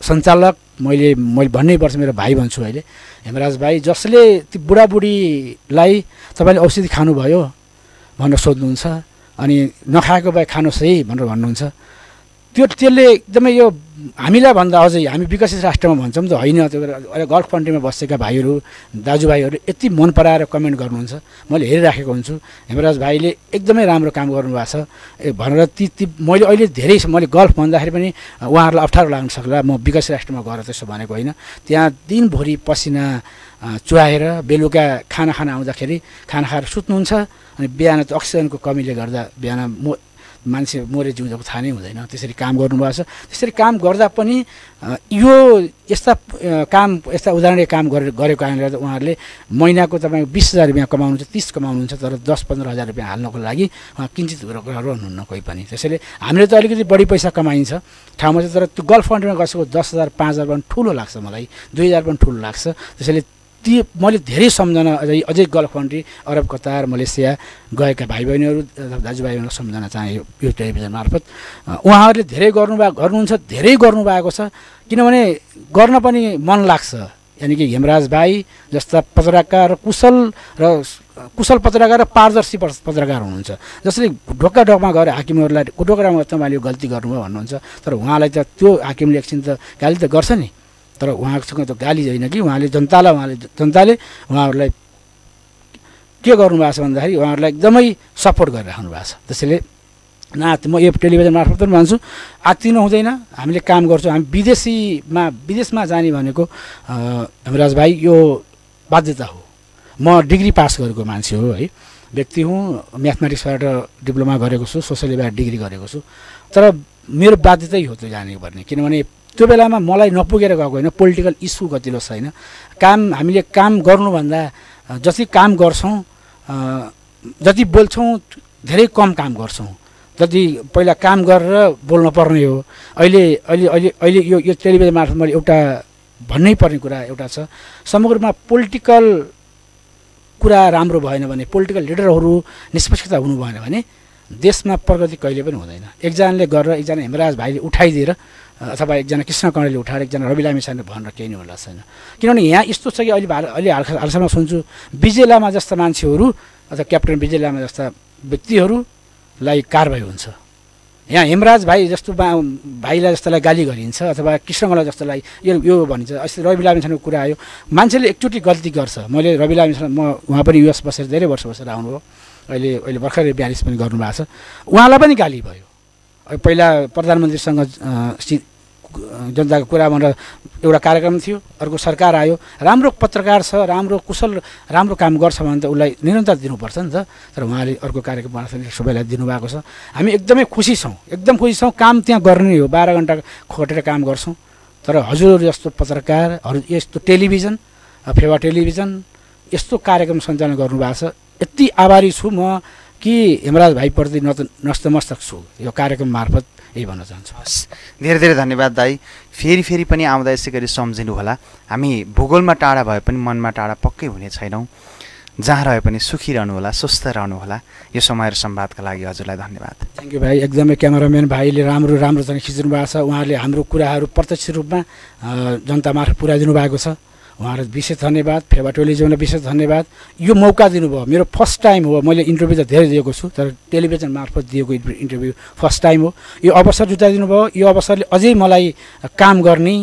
सञ्चालक मैले मैले भन्नै पर्छ मेरो भाइ भन्छु अहिले हेमराज भाइ जसले ती बुढाबुढीलाई तपाईँले औषधि खानुभयो भनेर सोध्नुहुन्छ अनि नखाएको भए खानुहोस् है भनेर भन्नुहुन्छ त्यो त्यसले एकदमै यो हामीलाई भन्दा अझै हामी विकसित राष्ट्रमा भन्छौँ त होइन? त्यो अहिले गल्फ कन्ट्रीमा बसेका भाइहरू दाजुभाइहरू यति मन पराएर कमेन्ट गर्नुहुन्छ। मैले हेरिराखेको हुन्छु। हेमराज भाइले एकदमै राम्रो काम गर्नुभएको छ। भनेर ती ती मैले अहिले धेरै मैले गल्फ भन्दाखेरि पनि उहाँहरूलाई अप्ठ्यारो लाग्न सक्ला। म विकसित राष्ट्रमा गएर त्यसो भनेको होइन। त्यहाँ दिनभरि पसिना चुहाएर बेलुका खाना खान आउँदाखेरि खाना खाएर सुत्नुहुन्छ अनि बिहान त अक्सिजनको कमीले गर्दा बिहान मो मान्छे मरे जिउँदोको थाहा नै हुँदैन। त्यसरी काम गर्नुभएको छ। त्यसरी काम गर्दा पनि यो यस्ता काम यस्ता उदाहरणीय काम गरे गरेको कारणले गर्दा उहाँहरूले महिनाको तपाईँको बिस हजार रुपियाँ कमाउनुहुन्छ तिस कमाउनुहुन्छ तर दस पन्ध्र हजार रुपियाँ हाल्नको लागि उहाँ किन्चित रहनुहुन्न कोही पनि। त्यसैले हामीले त अलिकति बढी पैसा कमाइन्छ। ठाउँमा चाहिँ तर त्यो गल्फ कन्ट्रीमा गएको दस हजार पाँच हजार पनि ठुलो लाग्छ मलाई। दुई हजार पनि ठुलो लाग्छ। त्यसैले ती मैले धेरै सम्झना अझै अझै gulf country Arab Qatar Malaysia गएका भाइ बहिनीहरू दाजुभाइ सम्झना चाहे यो टेलिभिजन मार्फत। उहाँहरूले धेरै गर्नुभएको गर्नुहुन्छ धेरै गर्नुभएको छ किनभने गर्न पनि मन लाग्छ। यानि कि हेमराज भाइ जस्ता पत्रकार कुशल र कुशल पत्रकार र पारदर्शी पत्र- पत्रकार हुनुहुन्छ। जसले ढोका ढोकमा गएर हाकिमहरूलाई ढोका ढोकमा तपाईँले गल्ती गर्नुभयो भन्नुहुन्छ। तर उहाँलाई त त्यो हाकिमले एकछिन त गाली त गर्छ नि। तर उहाँसँग त गाली होइन कि? उहाँले जनतालाई उहाँले जनताले उहाँहरूलाई के गर्नुभएको छ भन्दाखेरि उहाँहरूलाई एकदमै सपोर्ट गरिराख्नु भएको छ। त्यसैले न म यो टेलिभिजन मार्फत पनि भन्छु आत्तिनु हुँदैन हामीले काम गर्छौँ। हामी विदेशीमा विदेशमा जाने भनेको हेमराज भाइ यो बाध्यता हो। म डिग्री पास गरेको मान्छे हो है। व्यक्ति हुँ म्याथमेटिक्सबाट डिप्लोमा गरेको छु सोसियलीबाट डिग्री गरेको छु। तर मेरो बाध्यतै हो त्यो जानुपर्ने किनभने त्यो बेलामा मलाई नपुगेर गएको होइन पोलिटिकल इस्यु गतिलो छैन काम हामीले काम गर्नुभन्दा जति काम गर्छौँ जति बोल्छौँ धेरै कम काम गर्छौँ। जति पहिला काम गरेर बोल्न पर्ने हो। अहिले अहिले अहिले अहिले यो यो टेलिभिजन मार्फत मैले एउटा भन्नै पर्ने कुरा एउटा छ। समग्र रूपमा पोलिटिकल कुरा राम्रो भएन भने पोलिटिकल लिडरहरू निष्पक्षता हुनु भएन भने देशमा प्रगति कहिले पनि हुँदैन। एकजनाले गरेर एकजना हेमराज भाइले उठाइदिएर अथवा एकजना कृष्ण कणेलले उठाएर एकजना रवि लामी छैन भनेर केही नै होला छैन। किनभने यहाँ यस्तो छ कि अहिले भार अहिले हाल हालसम्म सुन्छु विजय लामा जस्ता मान्छेहरू अथवा क्याप्टेन विजय लामा जस्ता व्यक्तिहरूलाई कारवाही हुन्छ। यहाँ हेमराज भाइ जस्तो बा भाइलाई जस्तोलाई गाली गरिन्छ अथवा कृष्णकला जस्तोलाई यो यो भनिन्छ। अस्ति रवि लामिछानेको कुरा आयो। मान्छेले एकचोटि गल्ती गर्छ। मैले रवि लामिछाने म उहाँ पनि युएस बसेर धेरै वर्ष बसेर आउनुभयो। अहिले अहिले भर्खरै ब्यारिस पनि गर्नुभएको छ। उहाँलाई पनि गाली भयो। पहिला प्रधानमन्त्रीसँग जनताको कुरा भनेर एउटा कार्यक्रम थियो अर्को सरकार आयो। राम्रो पत्रकार छ राम्रो कुशल राम्रो काम गर्छ भने त उसलाई निरन्तर दिनुपर्छ नि त। तर उहाँले अर्को कार्यक्रम सबैलाई दिनुभएको छ। हामी एकदमै खुसी छौँ एकदम खुसी छौँ। काम त्यहाँ गर्ने हो बाह्र घन्टा खटेर काम गर्छौँ। तर हजुरहरू जस्तो पत्रकारहरू यस्तो टेलिभिजन फेवा टेलिभिजन यस्तो कार्यक्रम सञ्चालन गर्नुभएको छ। यति आभारी छु म। कि हेमराज भाइप्रति नस्तमस्तक छु। यो कार्यक्रम मार्फत यही भन्न चाहन्छु। हस्। धेरै धेरै धन्यवाद दाई। फेरि फेरि पनि आउँदा यसै गरी सम्झिनु होला। हामी भूगोलमा टाढा भए पनि मनमा टाढा पक्कै हुने छैनौँ। जहाँ रहे पनि सुखी रहनुहोला स्वस्थ रहनुहोला यो समय र संवादका लागि हजुरलाई धन्यवाद। थ्याङ्क यू भाइ। एकदमै क्यामेराम्यान भाइले राम्रो राम्रोसँग खिच्नु भएको छ। उहाँहरूले हाम्रो कुराहरू प्रत्यक्ष रूपमा अ, जनता मार्फत पुऱ्याइदिनु भएको छ। उहाँहरू विशेष धन्यवाद फेवा टेलिभिजनलाई विशेष धन्यवाद। यो मौका दिनुभयो। मेरो फर्स्ट टाइम हो। मैले इन्टरभ्यू त धेरै दिएको छु तर टेलिभिजन मार्फत दिएको इन्टरभ्यू फर्स्ट टाइम हो। यो अवसर जुटाइदिनु भयो यो अवसरले अझै मलाई काम गर्ने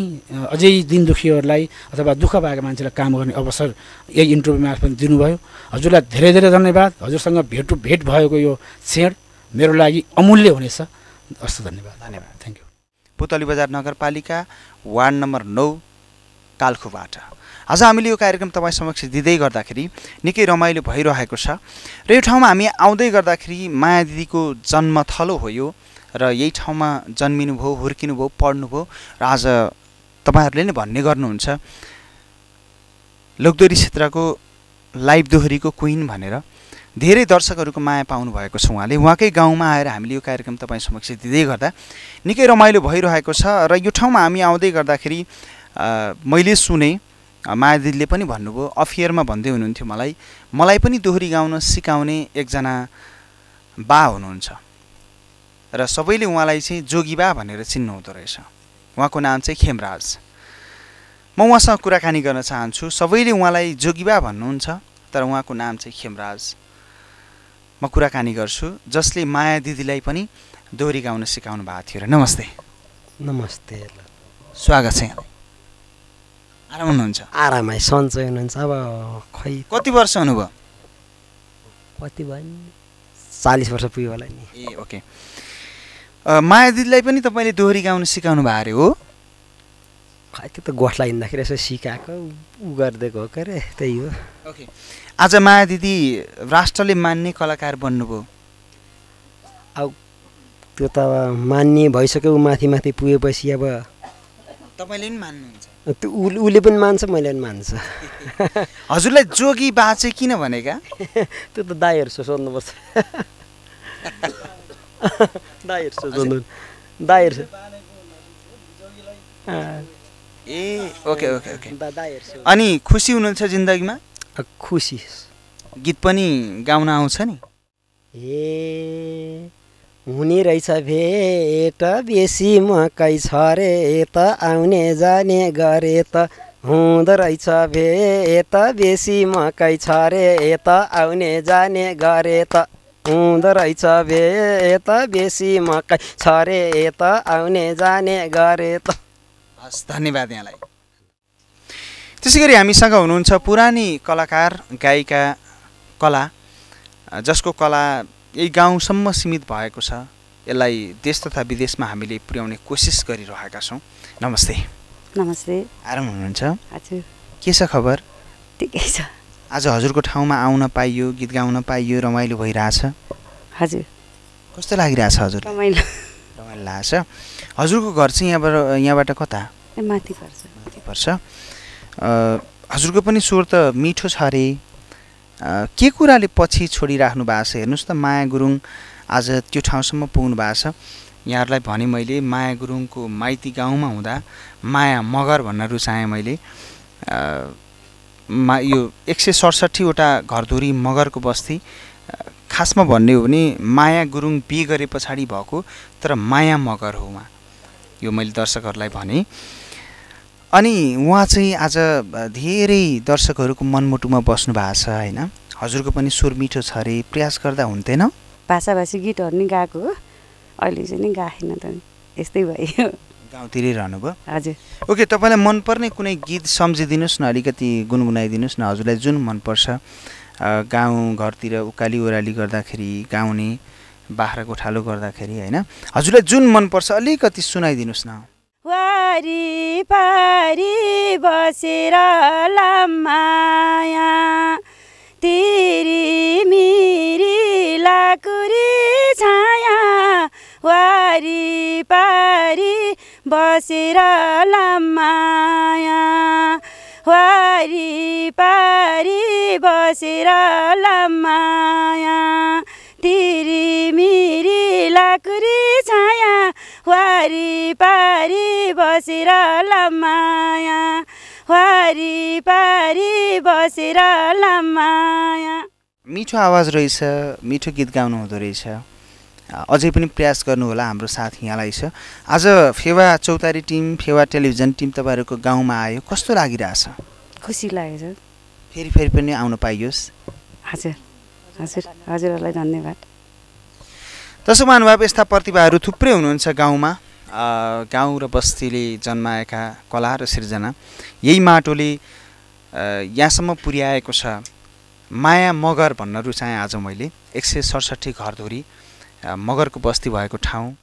अझै दिन दुखीहरूलाई अथवा दुःख भएको मान्छेलाई काम गर्ने अवसर यही इन्टरभ्यू मार्फत दिनुभयो। हजुरलाई धेरै धेरै धन्यवाद। हजुरसँग भेट भेट भएको यो क्षण मेरो लागि अमूल्य हुनेछ। हस् धन्यवाद। धन्यवाद। Thank you. पुतली बजार नगरपालिका वार्ड नम्बर नौ काल्खुबाट। आज हामीले यो कार्यक्रम तपाईँ समक्ष दिँदै गर्दाखेरि निकै रमाइलो भइरहेको छ र यो ठाउँमा हामी आउँदै गर्दाखेरि माया दिदीको जन्मथलो हो यो र यही ठाउँमा जन्मिनुभयो हुर्किनुभयो पढ्नुभयो र आज तपाईँहरूले नै भन्ने गर्नुहुन्छ। लोकदोरी क्षेत्रको लाइभ दोहोरीको क्विन भनेर धेरै दर्शकहरूको माया पाउनु भएको छ उहाँले। उहाँकै गाउँमा आएर हामीले यो कार्यक्रम तपाईँ समक्ष दिँदै गर्दा निकै रमाइलो भइरहेको छ र यो ठाउँमा हामी आउँदै गर्दाखेरि मैले सुने अ, माया दिदीले पनि भन्नुभयो अफियरमा भन्दै हुनुहुन्थ्यो मलाई। मलाई पनि दोहोरी गाउन सिकाउने एकजना बा हुनुहुन्छ। र सबैले उहाँलाई चाहिँ जोगी बा भनेर चिन्नु हुँदो रहेछ। उहाँको नाम चाहिँ खेमराज। म उहाँसँग कुराकानी गर्न चाहन्छु। सबैले उहाँलाई जोगिबा भन्नुहुन्छ तर उहाँको नाम चाहिँ खेमराज। म कुराकानी गर्छु। जसले माया दिदीलाई पनि दोहोरी गाउन सिकाउनु भएको थियो र नमस्ते। नमस्ते स्वागत छ यहाँलाई। आराम हुनुहुन्छ? आरामै सन्चै हुनुहुन्छ। अब खै कति वर्ष हुनुभयो? कति भयो? नि चालिस वर्ष पुग्यो होला नि। ए ओके। माया दिदीलाई पनि तपाईँले दोहोरी गाउन सिकाउनु भएको अरे हो? खै त्यो त गोठला हिँड्दाखेरि यसो सिकाएको उ गरिदिएको हो के अरे त्यही हो। ओके। आज माया दिदी राष्ट्रले मान्ने कलाकार बन्नुभयो। अब त्यो त मान्ने भइसक्यो ऊ माथि माथि पुगेपछि अब तपाईँले पनि मान्नुहुन्छ। उसले पनि मान्छ मैले पनि मान्छ। हजुरलाई जोगी बा चाहिँ किन भनेका? त्यो त दाईहरूसँग सोध्नुपर्छ दाईहरूसँग सोध्नु दाईहरू ए ओके ओके ओके। अनि खुसी हुनुहुन्छ जिन्दगीमा? खुसी। गीत पनि गाउन आउँछ नि। ए हुने रहेछ भेट बेसी मकै छ रे त आउने जाने गरे त हुँदो रहेछ भेट बेसी मकै छ रे त आउने जाने गरे त हुँदो रहेछ भेट बेसी मकै छ रे त आउने जाने गरे त। हस् धन्यवाद यहाँलाई। त्यसै गरी हामीसँग हुनुहुन्छ पुरानी कलाकार गायिका कला जसको कला यही गाउँसम्म सीमित भएको छ। यसलाई देश तथा विदेशमा हामीले पुर्याउने कोसिस गरिरहेका छौँ। नमस्ते। नमस्ते। आराम हुनुहुन्छ? हजुर के छ खबर? ठिकै छ। आज हजुरको ठाउँमा आउन पाइयो गीत गाउन पाइयो रमाइलो भइरहेछ। हजुर। कस्तो लागिरहेछ हजुर? रमाइलो। रमाइलो लागेछ। हजुरको घर चाहिँ यहाँबाट यहाँबाट कता? माथि पर्छ। माथि पर्छ। हजुरको पनि स्वर त मिठो छ अरे। के कुराले पछि छोडिराख्नु भएको छ? हेर्नुहोस् त माया गुरुङ आज त्यो ठाउँसम्म पुग्नु भएको छ। यहाँहरूलाई भने मैले माया गुरुङको माइती गाउँमा हुँदा माया मगर भन्न रुचाएँ मैले। मा यो एक सय सडसट्ठीवटा घरधुरी मगरको बस्ती। खासमा भन्ने हो भने माया गुरुङ बिहे गरे पछाडि भएको तर माया मगर हो उहाँ। यो मैले दर्शकहरूलाई भने। अनि उहाँ चाहिँ आज धेरै दर्शकहरूको मनमुटुमा बस्नु भएको छ होइन? हजुरको पनि स्वर मिठो छ अरे प्रयास गर्दा हुन्थेन? भाषाभाषी गीतहरू नि गाएको हो। अहिले चाहिँ नि गाएन त यस्तै भयो। गाउँतिरै रहनुभयो? हजुर। ओके तपाईँलाई मनपर्ने कुनै गीत सम्झिदिनुहोस् न अलिकति गुनगुनाइदिनुहोस् न। हजुरलाई जुन मनपर्छ गाउँ घरतिर उकाली ओह्राली गर्दाखेरि गाउने बाख्रा गोठालो गर्दाखेरि होइन? हजुरलाई जुन मनपर्छ अलिकति सुनाइदिनुहोस् न। वारी पारी बसेर लामाया। तिरी मिरी लाकुरी छाया। वारी पारी बसेर वारी पारी बसेर लामाया। तिरी मिरी लाकुरी छाया वारी पारी बसेर लामाया वारी पारी बसेर लामाया। मिठो आवाज रहेछ मिठो गीत गाउनु हुँदो रहेछ। अझै पनि प्रयास गर्नुहोला हाम्रो साथ यहाँलाई छ। आज Fewa Chautari team Fewa television team तपाईँहरूको गाउँमा आयो। कस्तो लागिरहेछ? खुसी लागेको छ फेरि फेरि पनि आउन पाइयोस्। हजुर। हजुर हजुरहरूलाई धन्यवाद। दर्शक महानुभाव यस्ता प्रतिभाहरू थुप्रै हुनुहुन्छ गाउँमा। गाउँ र बस्तीले जन्माएका कला र सिर्जना। यही माटोले यहाँसम्म पुर्याएको छ। माया मगर भन्न रुचाएँ आज मैले। एक सय सडसट्ठी घरधुरी मगरको बस्ती भएको ठाउँ।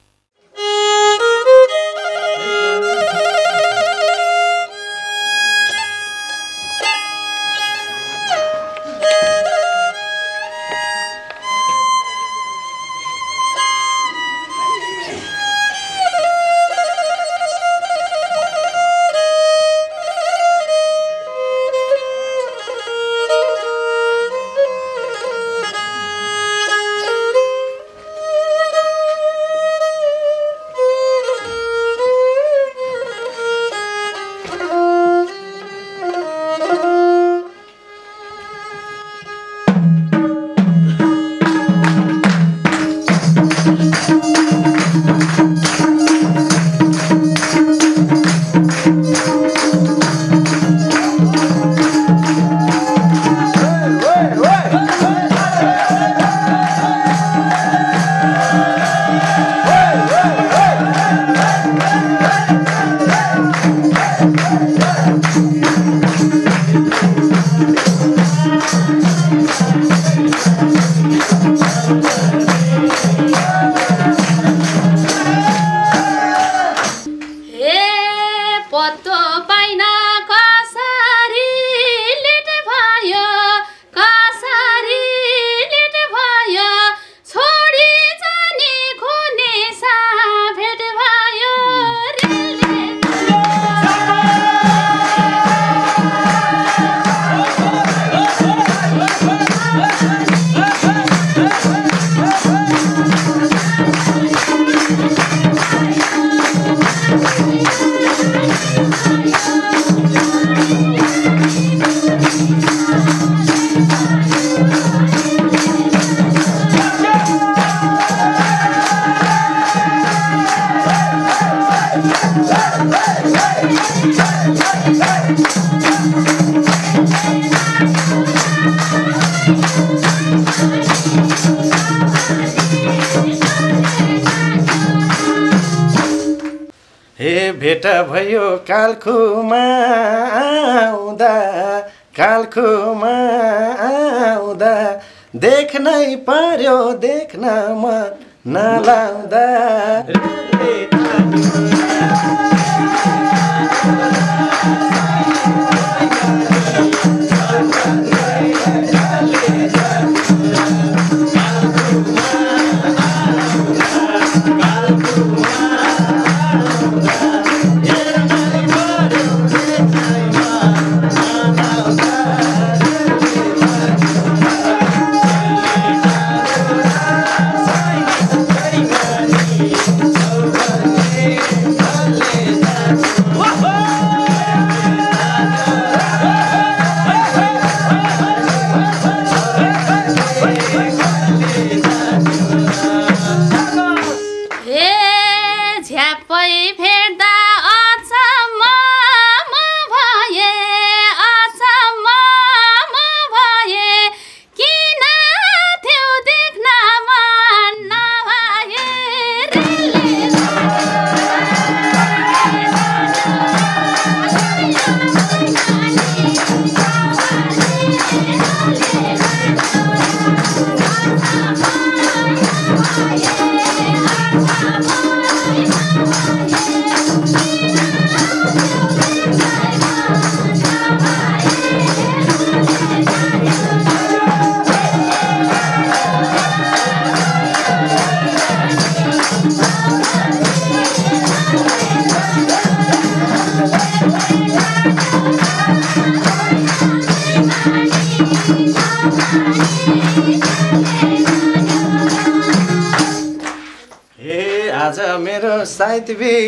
भेट भयो कालखुमा आउँदा कालखुमा आउँदा। देख्नै पर्यो देख्न मन नलाउँदा।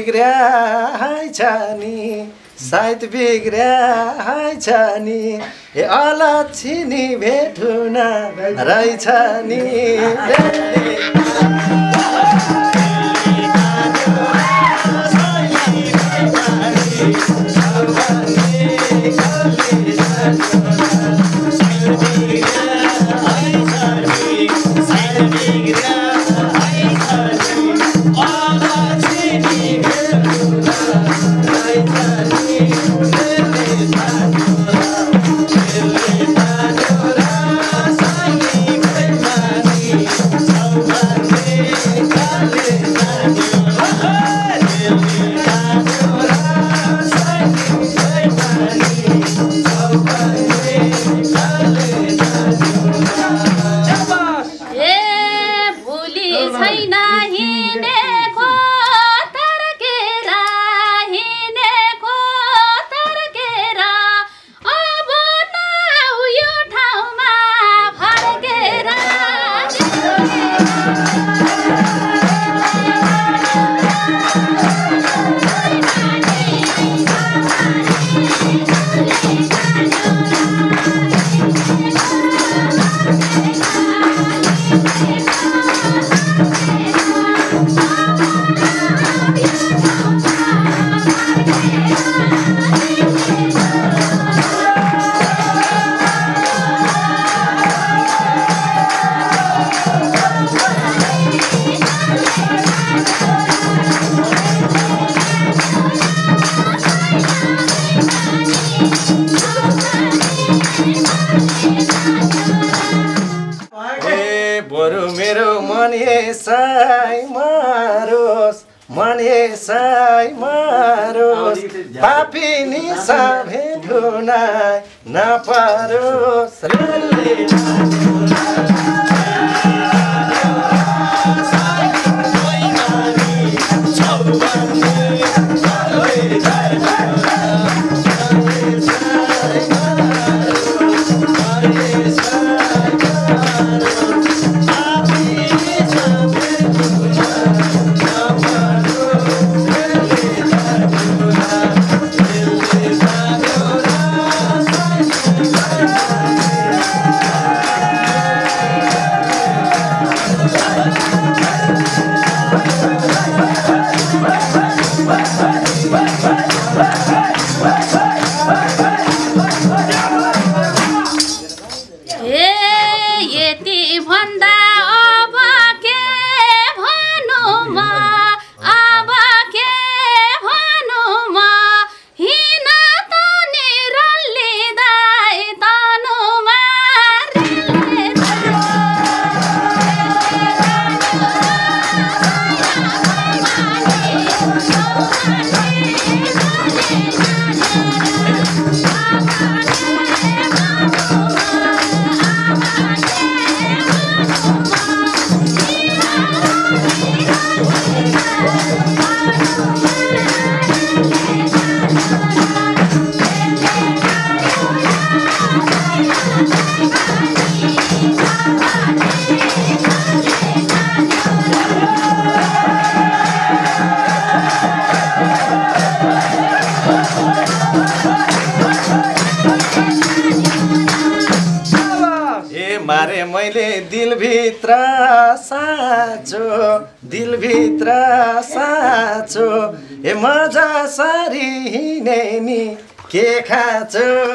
बिग्र्याछ सायद बिग्र्याछ ए अलक्षिनी भेटुना रहेछ नि ツー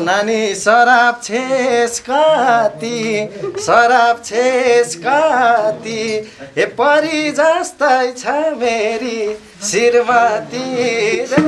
नानी शराब छेस कति शराब छेस कति। हे परी जस्तै छ मेरी श्रीमती रे।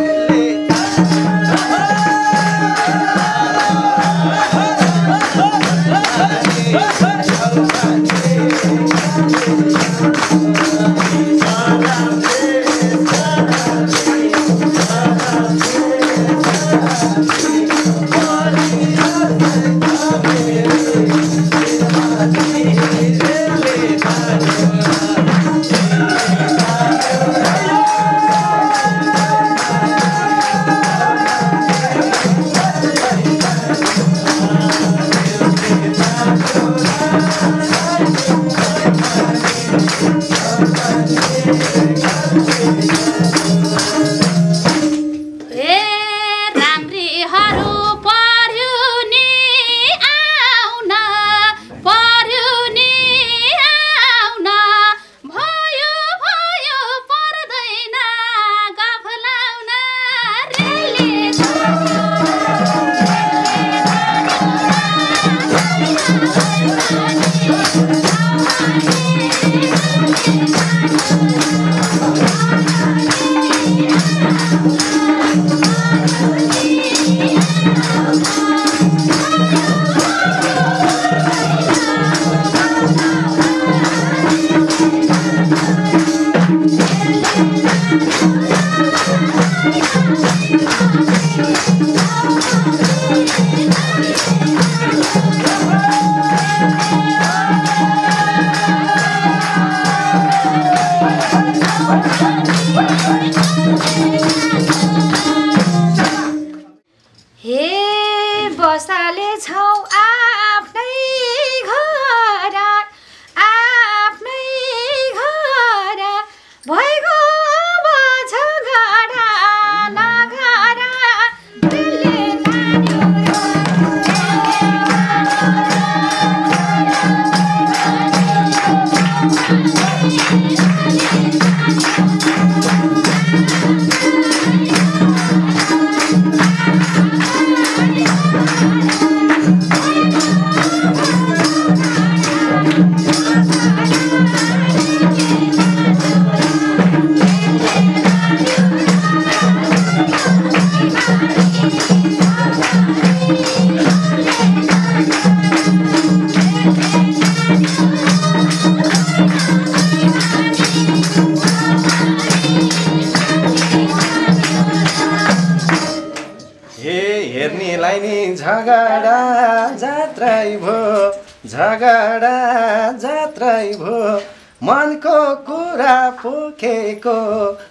पोखेको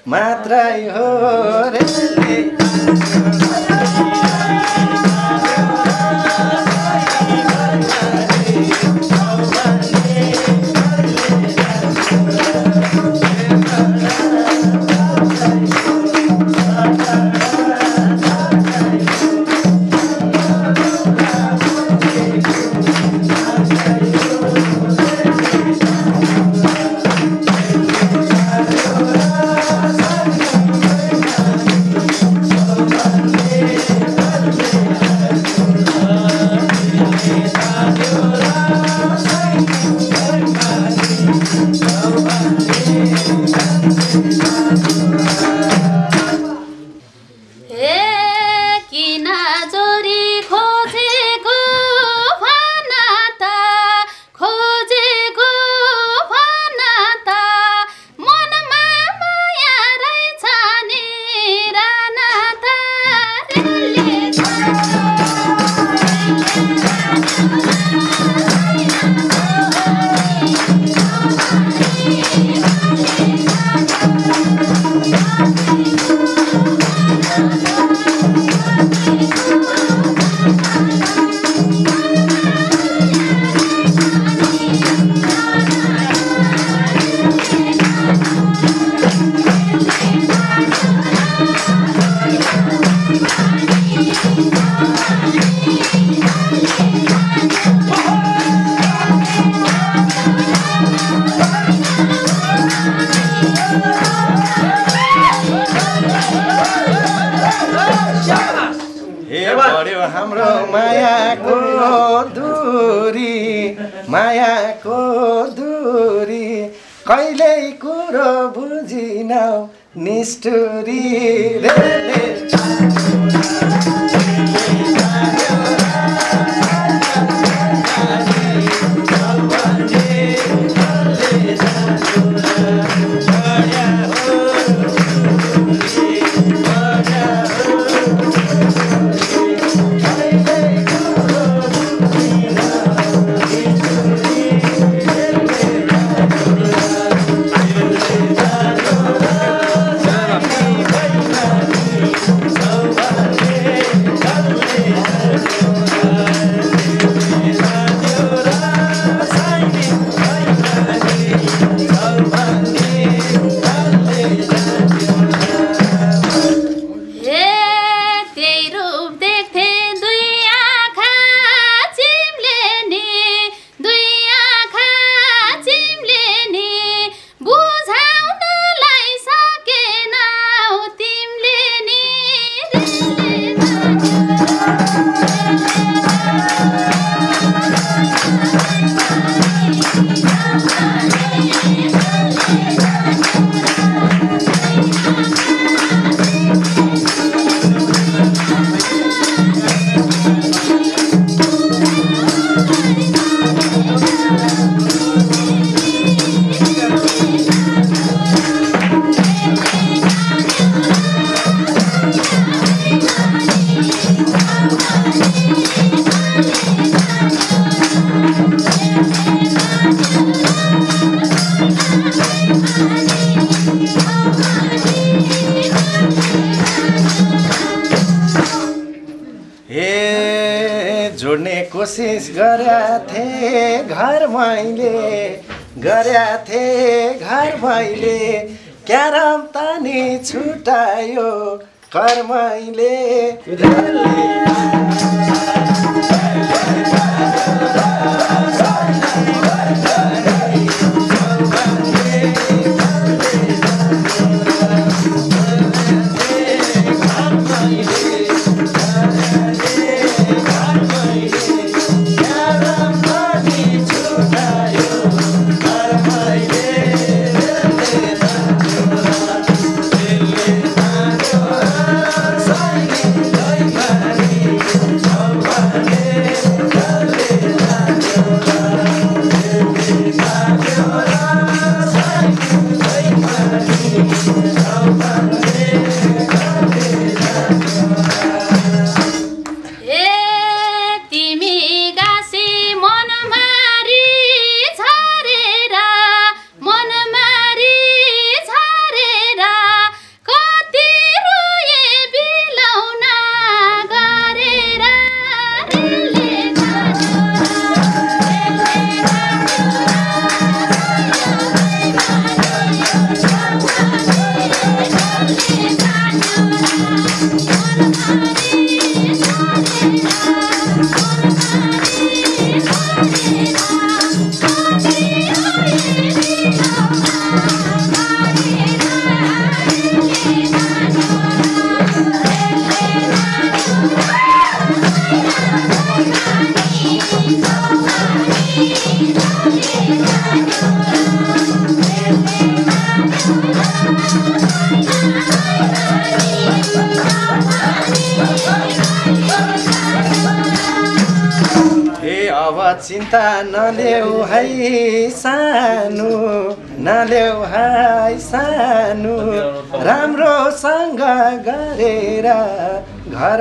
मात्रै हे।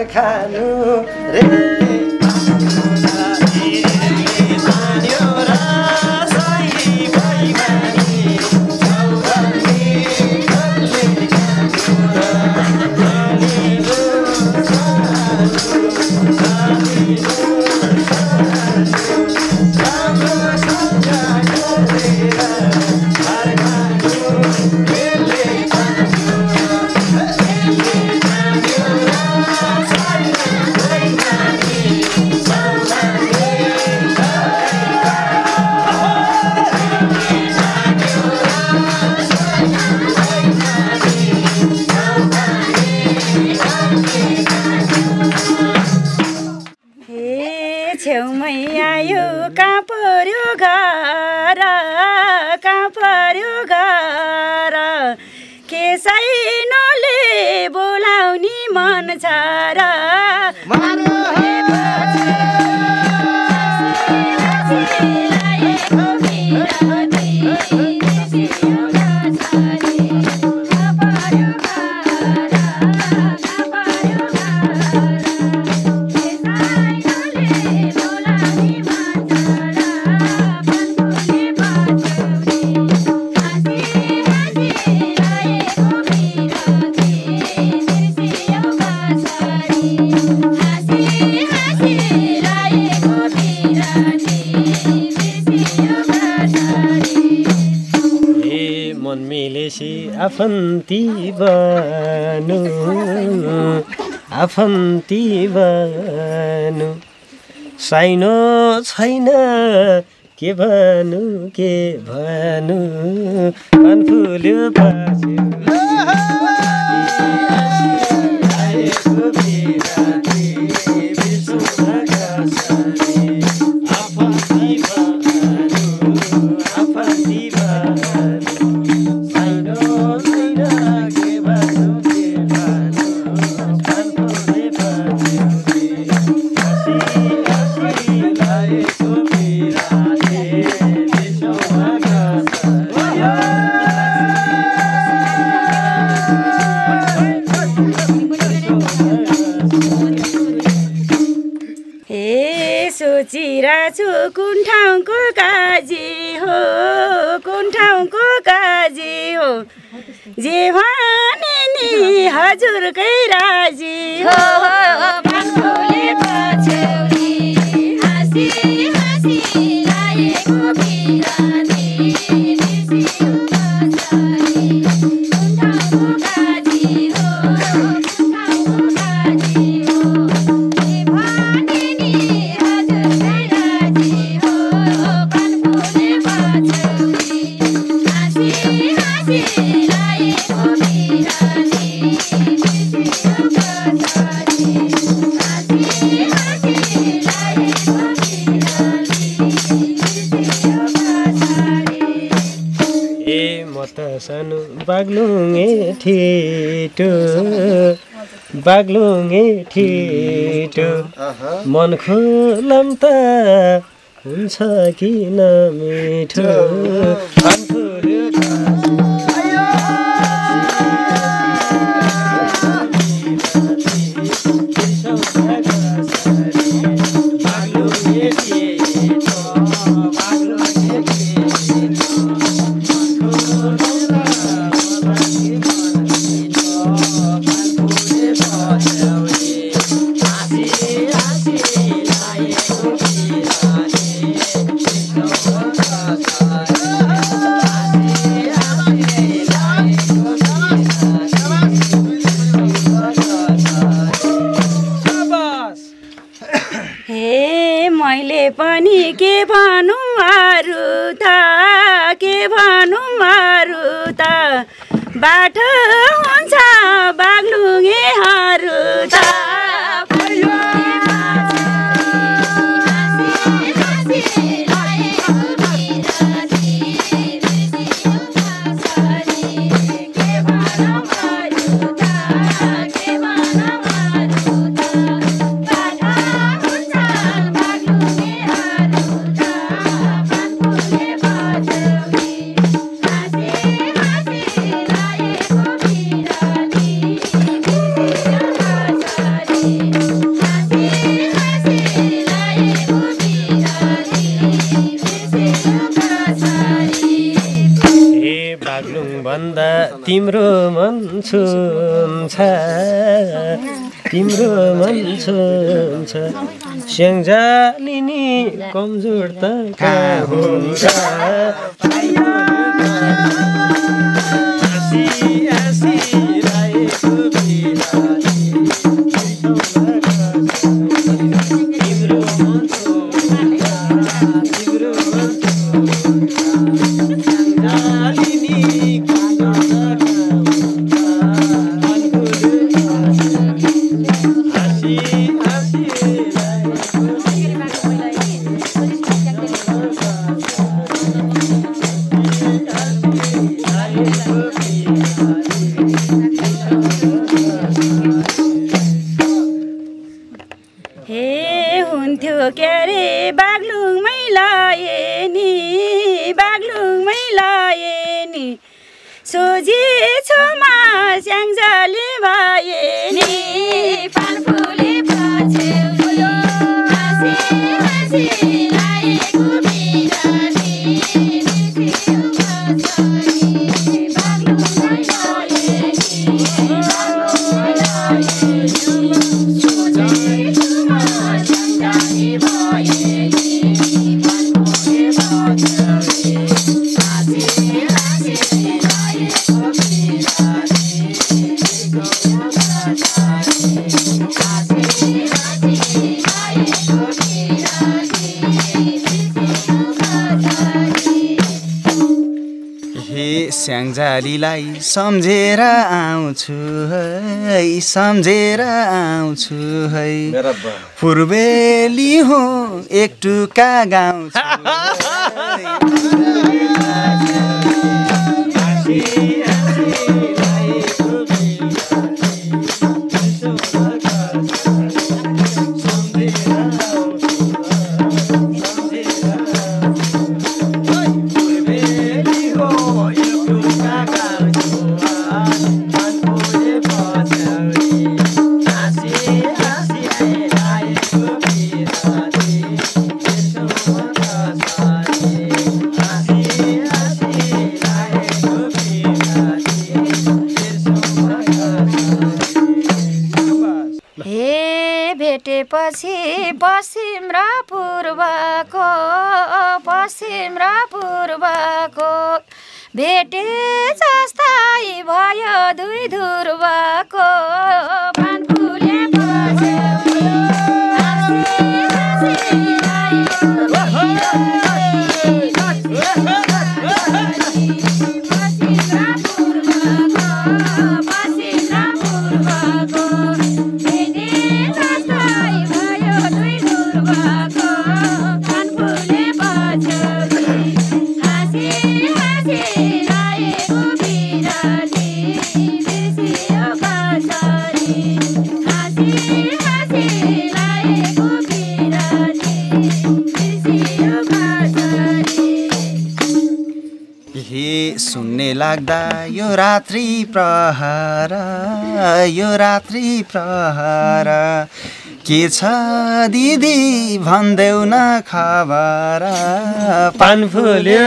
canoe. आफन्ती बनु आफन्ती बनु साइनो छैन के भनु के भनु फुल्यो पास வச்சது இருக்கு बाग्लुङे ठिटो बाग्लुङे ठिटो मन खुलम त हुन्छ किन मिठो? पनि के भनौँ अरू त के भनौँ अरू त बाटो हुन्छ बाग्लुङेहरू त तिम्रो मन छुन्छ। स्याङ्जालिनी कमजोर त कहाँ हुन्छ? हे स्याङ्जालीलाई सम्झेर आउँछु है सम्झेर आउँछु है। पूर्वेली हो एक टुका गाउँछु पश्चिम पूर्वको भेटे जस्तै भयो दुई ध्रुवको। लाग्दा यो रात्रि प्रहर यो रात्रि प्रहर। के छ दिदी भनिदेऊ न खबर। पान फुल्यो।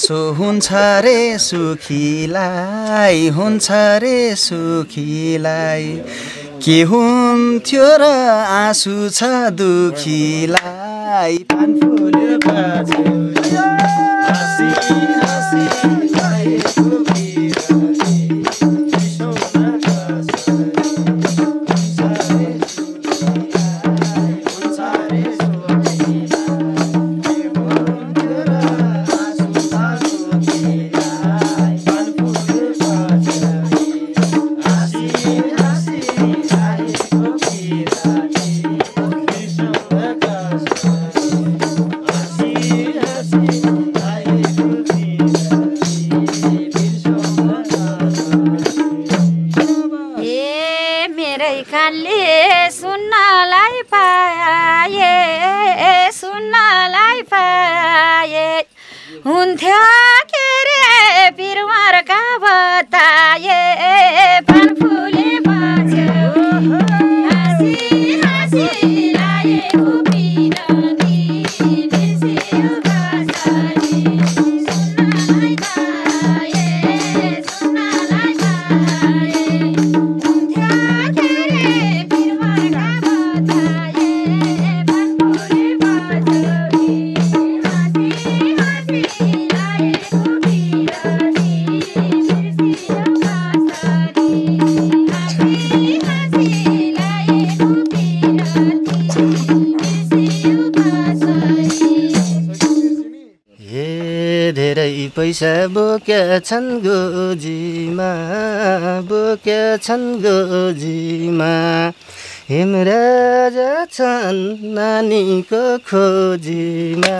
आँसु हुन्छ रे सुखीलाई हुन्छ रे सुखीलाई। के हुन्थ्यो र आँसु छ दुखीलाई? पैसा बोक्या छन् गोजीमा बोक्या छन् गोजीमा हिमराज छन् नानीको खोजीमा।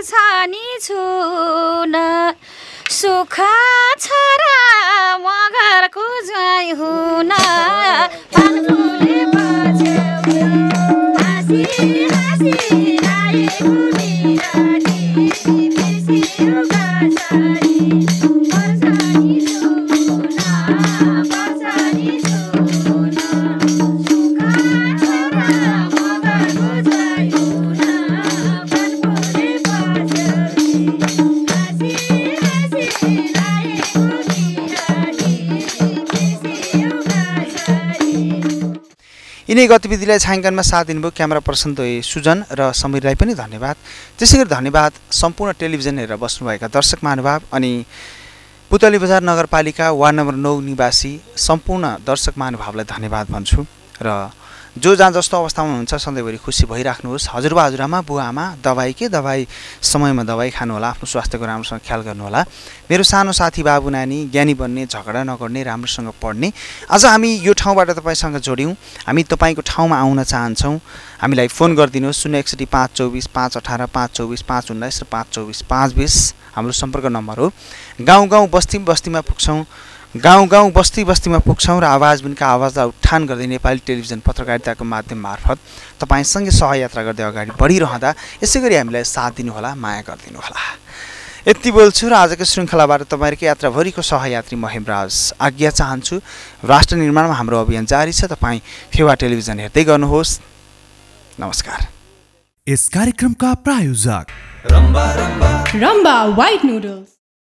पर्छ नि छुन। सुख छ र मगरको ज्वाइँ हुन। यिनै गतिविधिलाई छायाङ्कनमा साथ दिनुभयो क्यामेरा पर्सन दोय सुजन र समीरलाई पनि धन्यवाद। त्यसै गरी धन्यवाद सम्पूर्ण टेलिभिजन हेरेर बस्नुभएका दर्शक महानुभाव अनि पुतली बजार नगरपालिका वार्ड नम्बर नौ निवासी सम्पूर्ण दर्शक महानुभावलाई धन्यवाद भन्छु र जो जहाँ जस्तो अवस्थामा हुनुहुन्छ सधैँभरि खुसी भइराख्नुहोस्। हजुरबा हजुरआमा बुवा आमा दबाई के दबाई? समयमा दबाई खानुहोला आफ्नो स्वास्थ्यको राम्रोसँग ख्याल गर्नुहोला मेरो सानो साथी बाबु नानी ज्ञानी बन्ने झगडा नगर्ने राम्रोसँग पढ्ने। आज हामी यो ठाउँबाट तपाईँसँग जोड्यौँ। हामी तपाईँको ठाउँमा आउन चाहन्छौँ। हामीलाई फोन गरिदिनुहोस् शून्य एकसठी पाँच चौबिस पाँच अठार पाँच चौबिस पाँच उन्नाइस र पाँच चौबिस पाँच बिस हाम्रो सम्पर्क नम्बर हो। गाउँ गाउँ बस्ती बस्तीमा पुग्छौँ। गाउँ गाउँ बस्ती बस्तीमा पुग्छौँ र आवाज बिनका आवाजलाई उत्थान गर्दै नेपाली टेलिभिजन पत्रकारिताको माध्यम मार्फत तपाईँसँगै सहयात्रा गर्दै अगाडि बढिरहँदा यसै गरी हामीलाई साथ दिनुहोला माया गरिदिनुहोला। यति बोल्छु र आजको श्रृङ्खलाबाट तपाईँहरूकै यात्राभरिको सहयात्री म हेमराज आज्ञा चाहन्छु। राष्ट्र निर्माणमा हाम्रो अभियान जारी छ तपाईँ फेवा टेलिभिजन हेर्दै गर्नुहोस्। नमस्कार। यस कार्यक्रमका प्रायोजक रम्बा व्हाइट नुडल्स।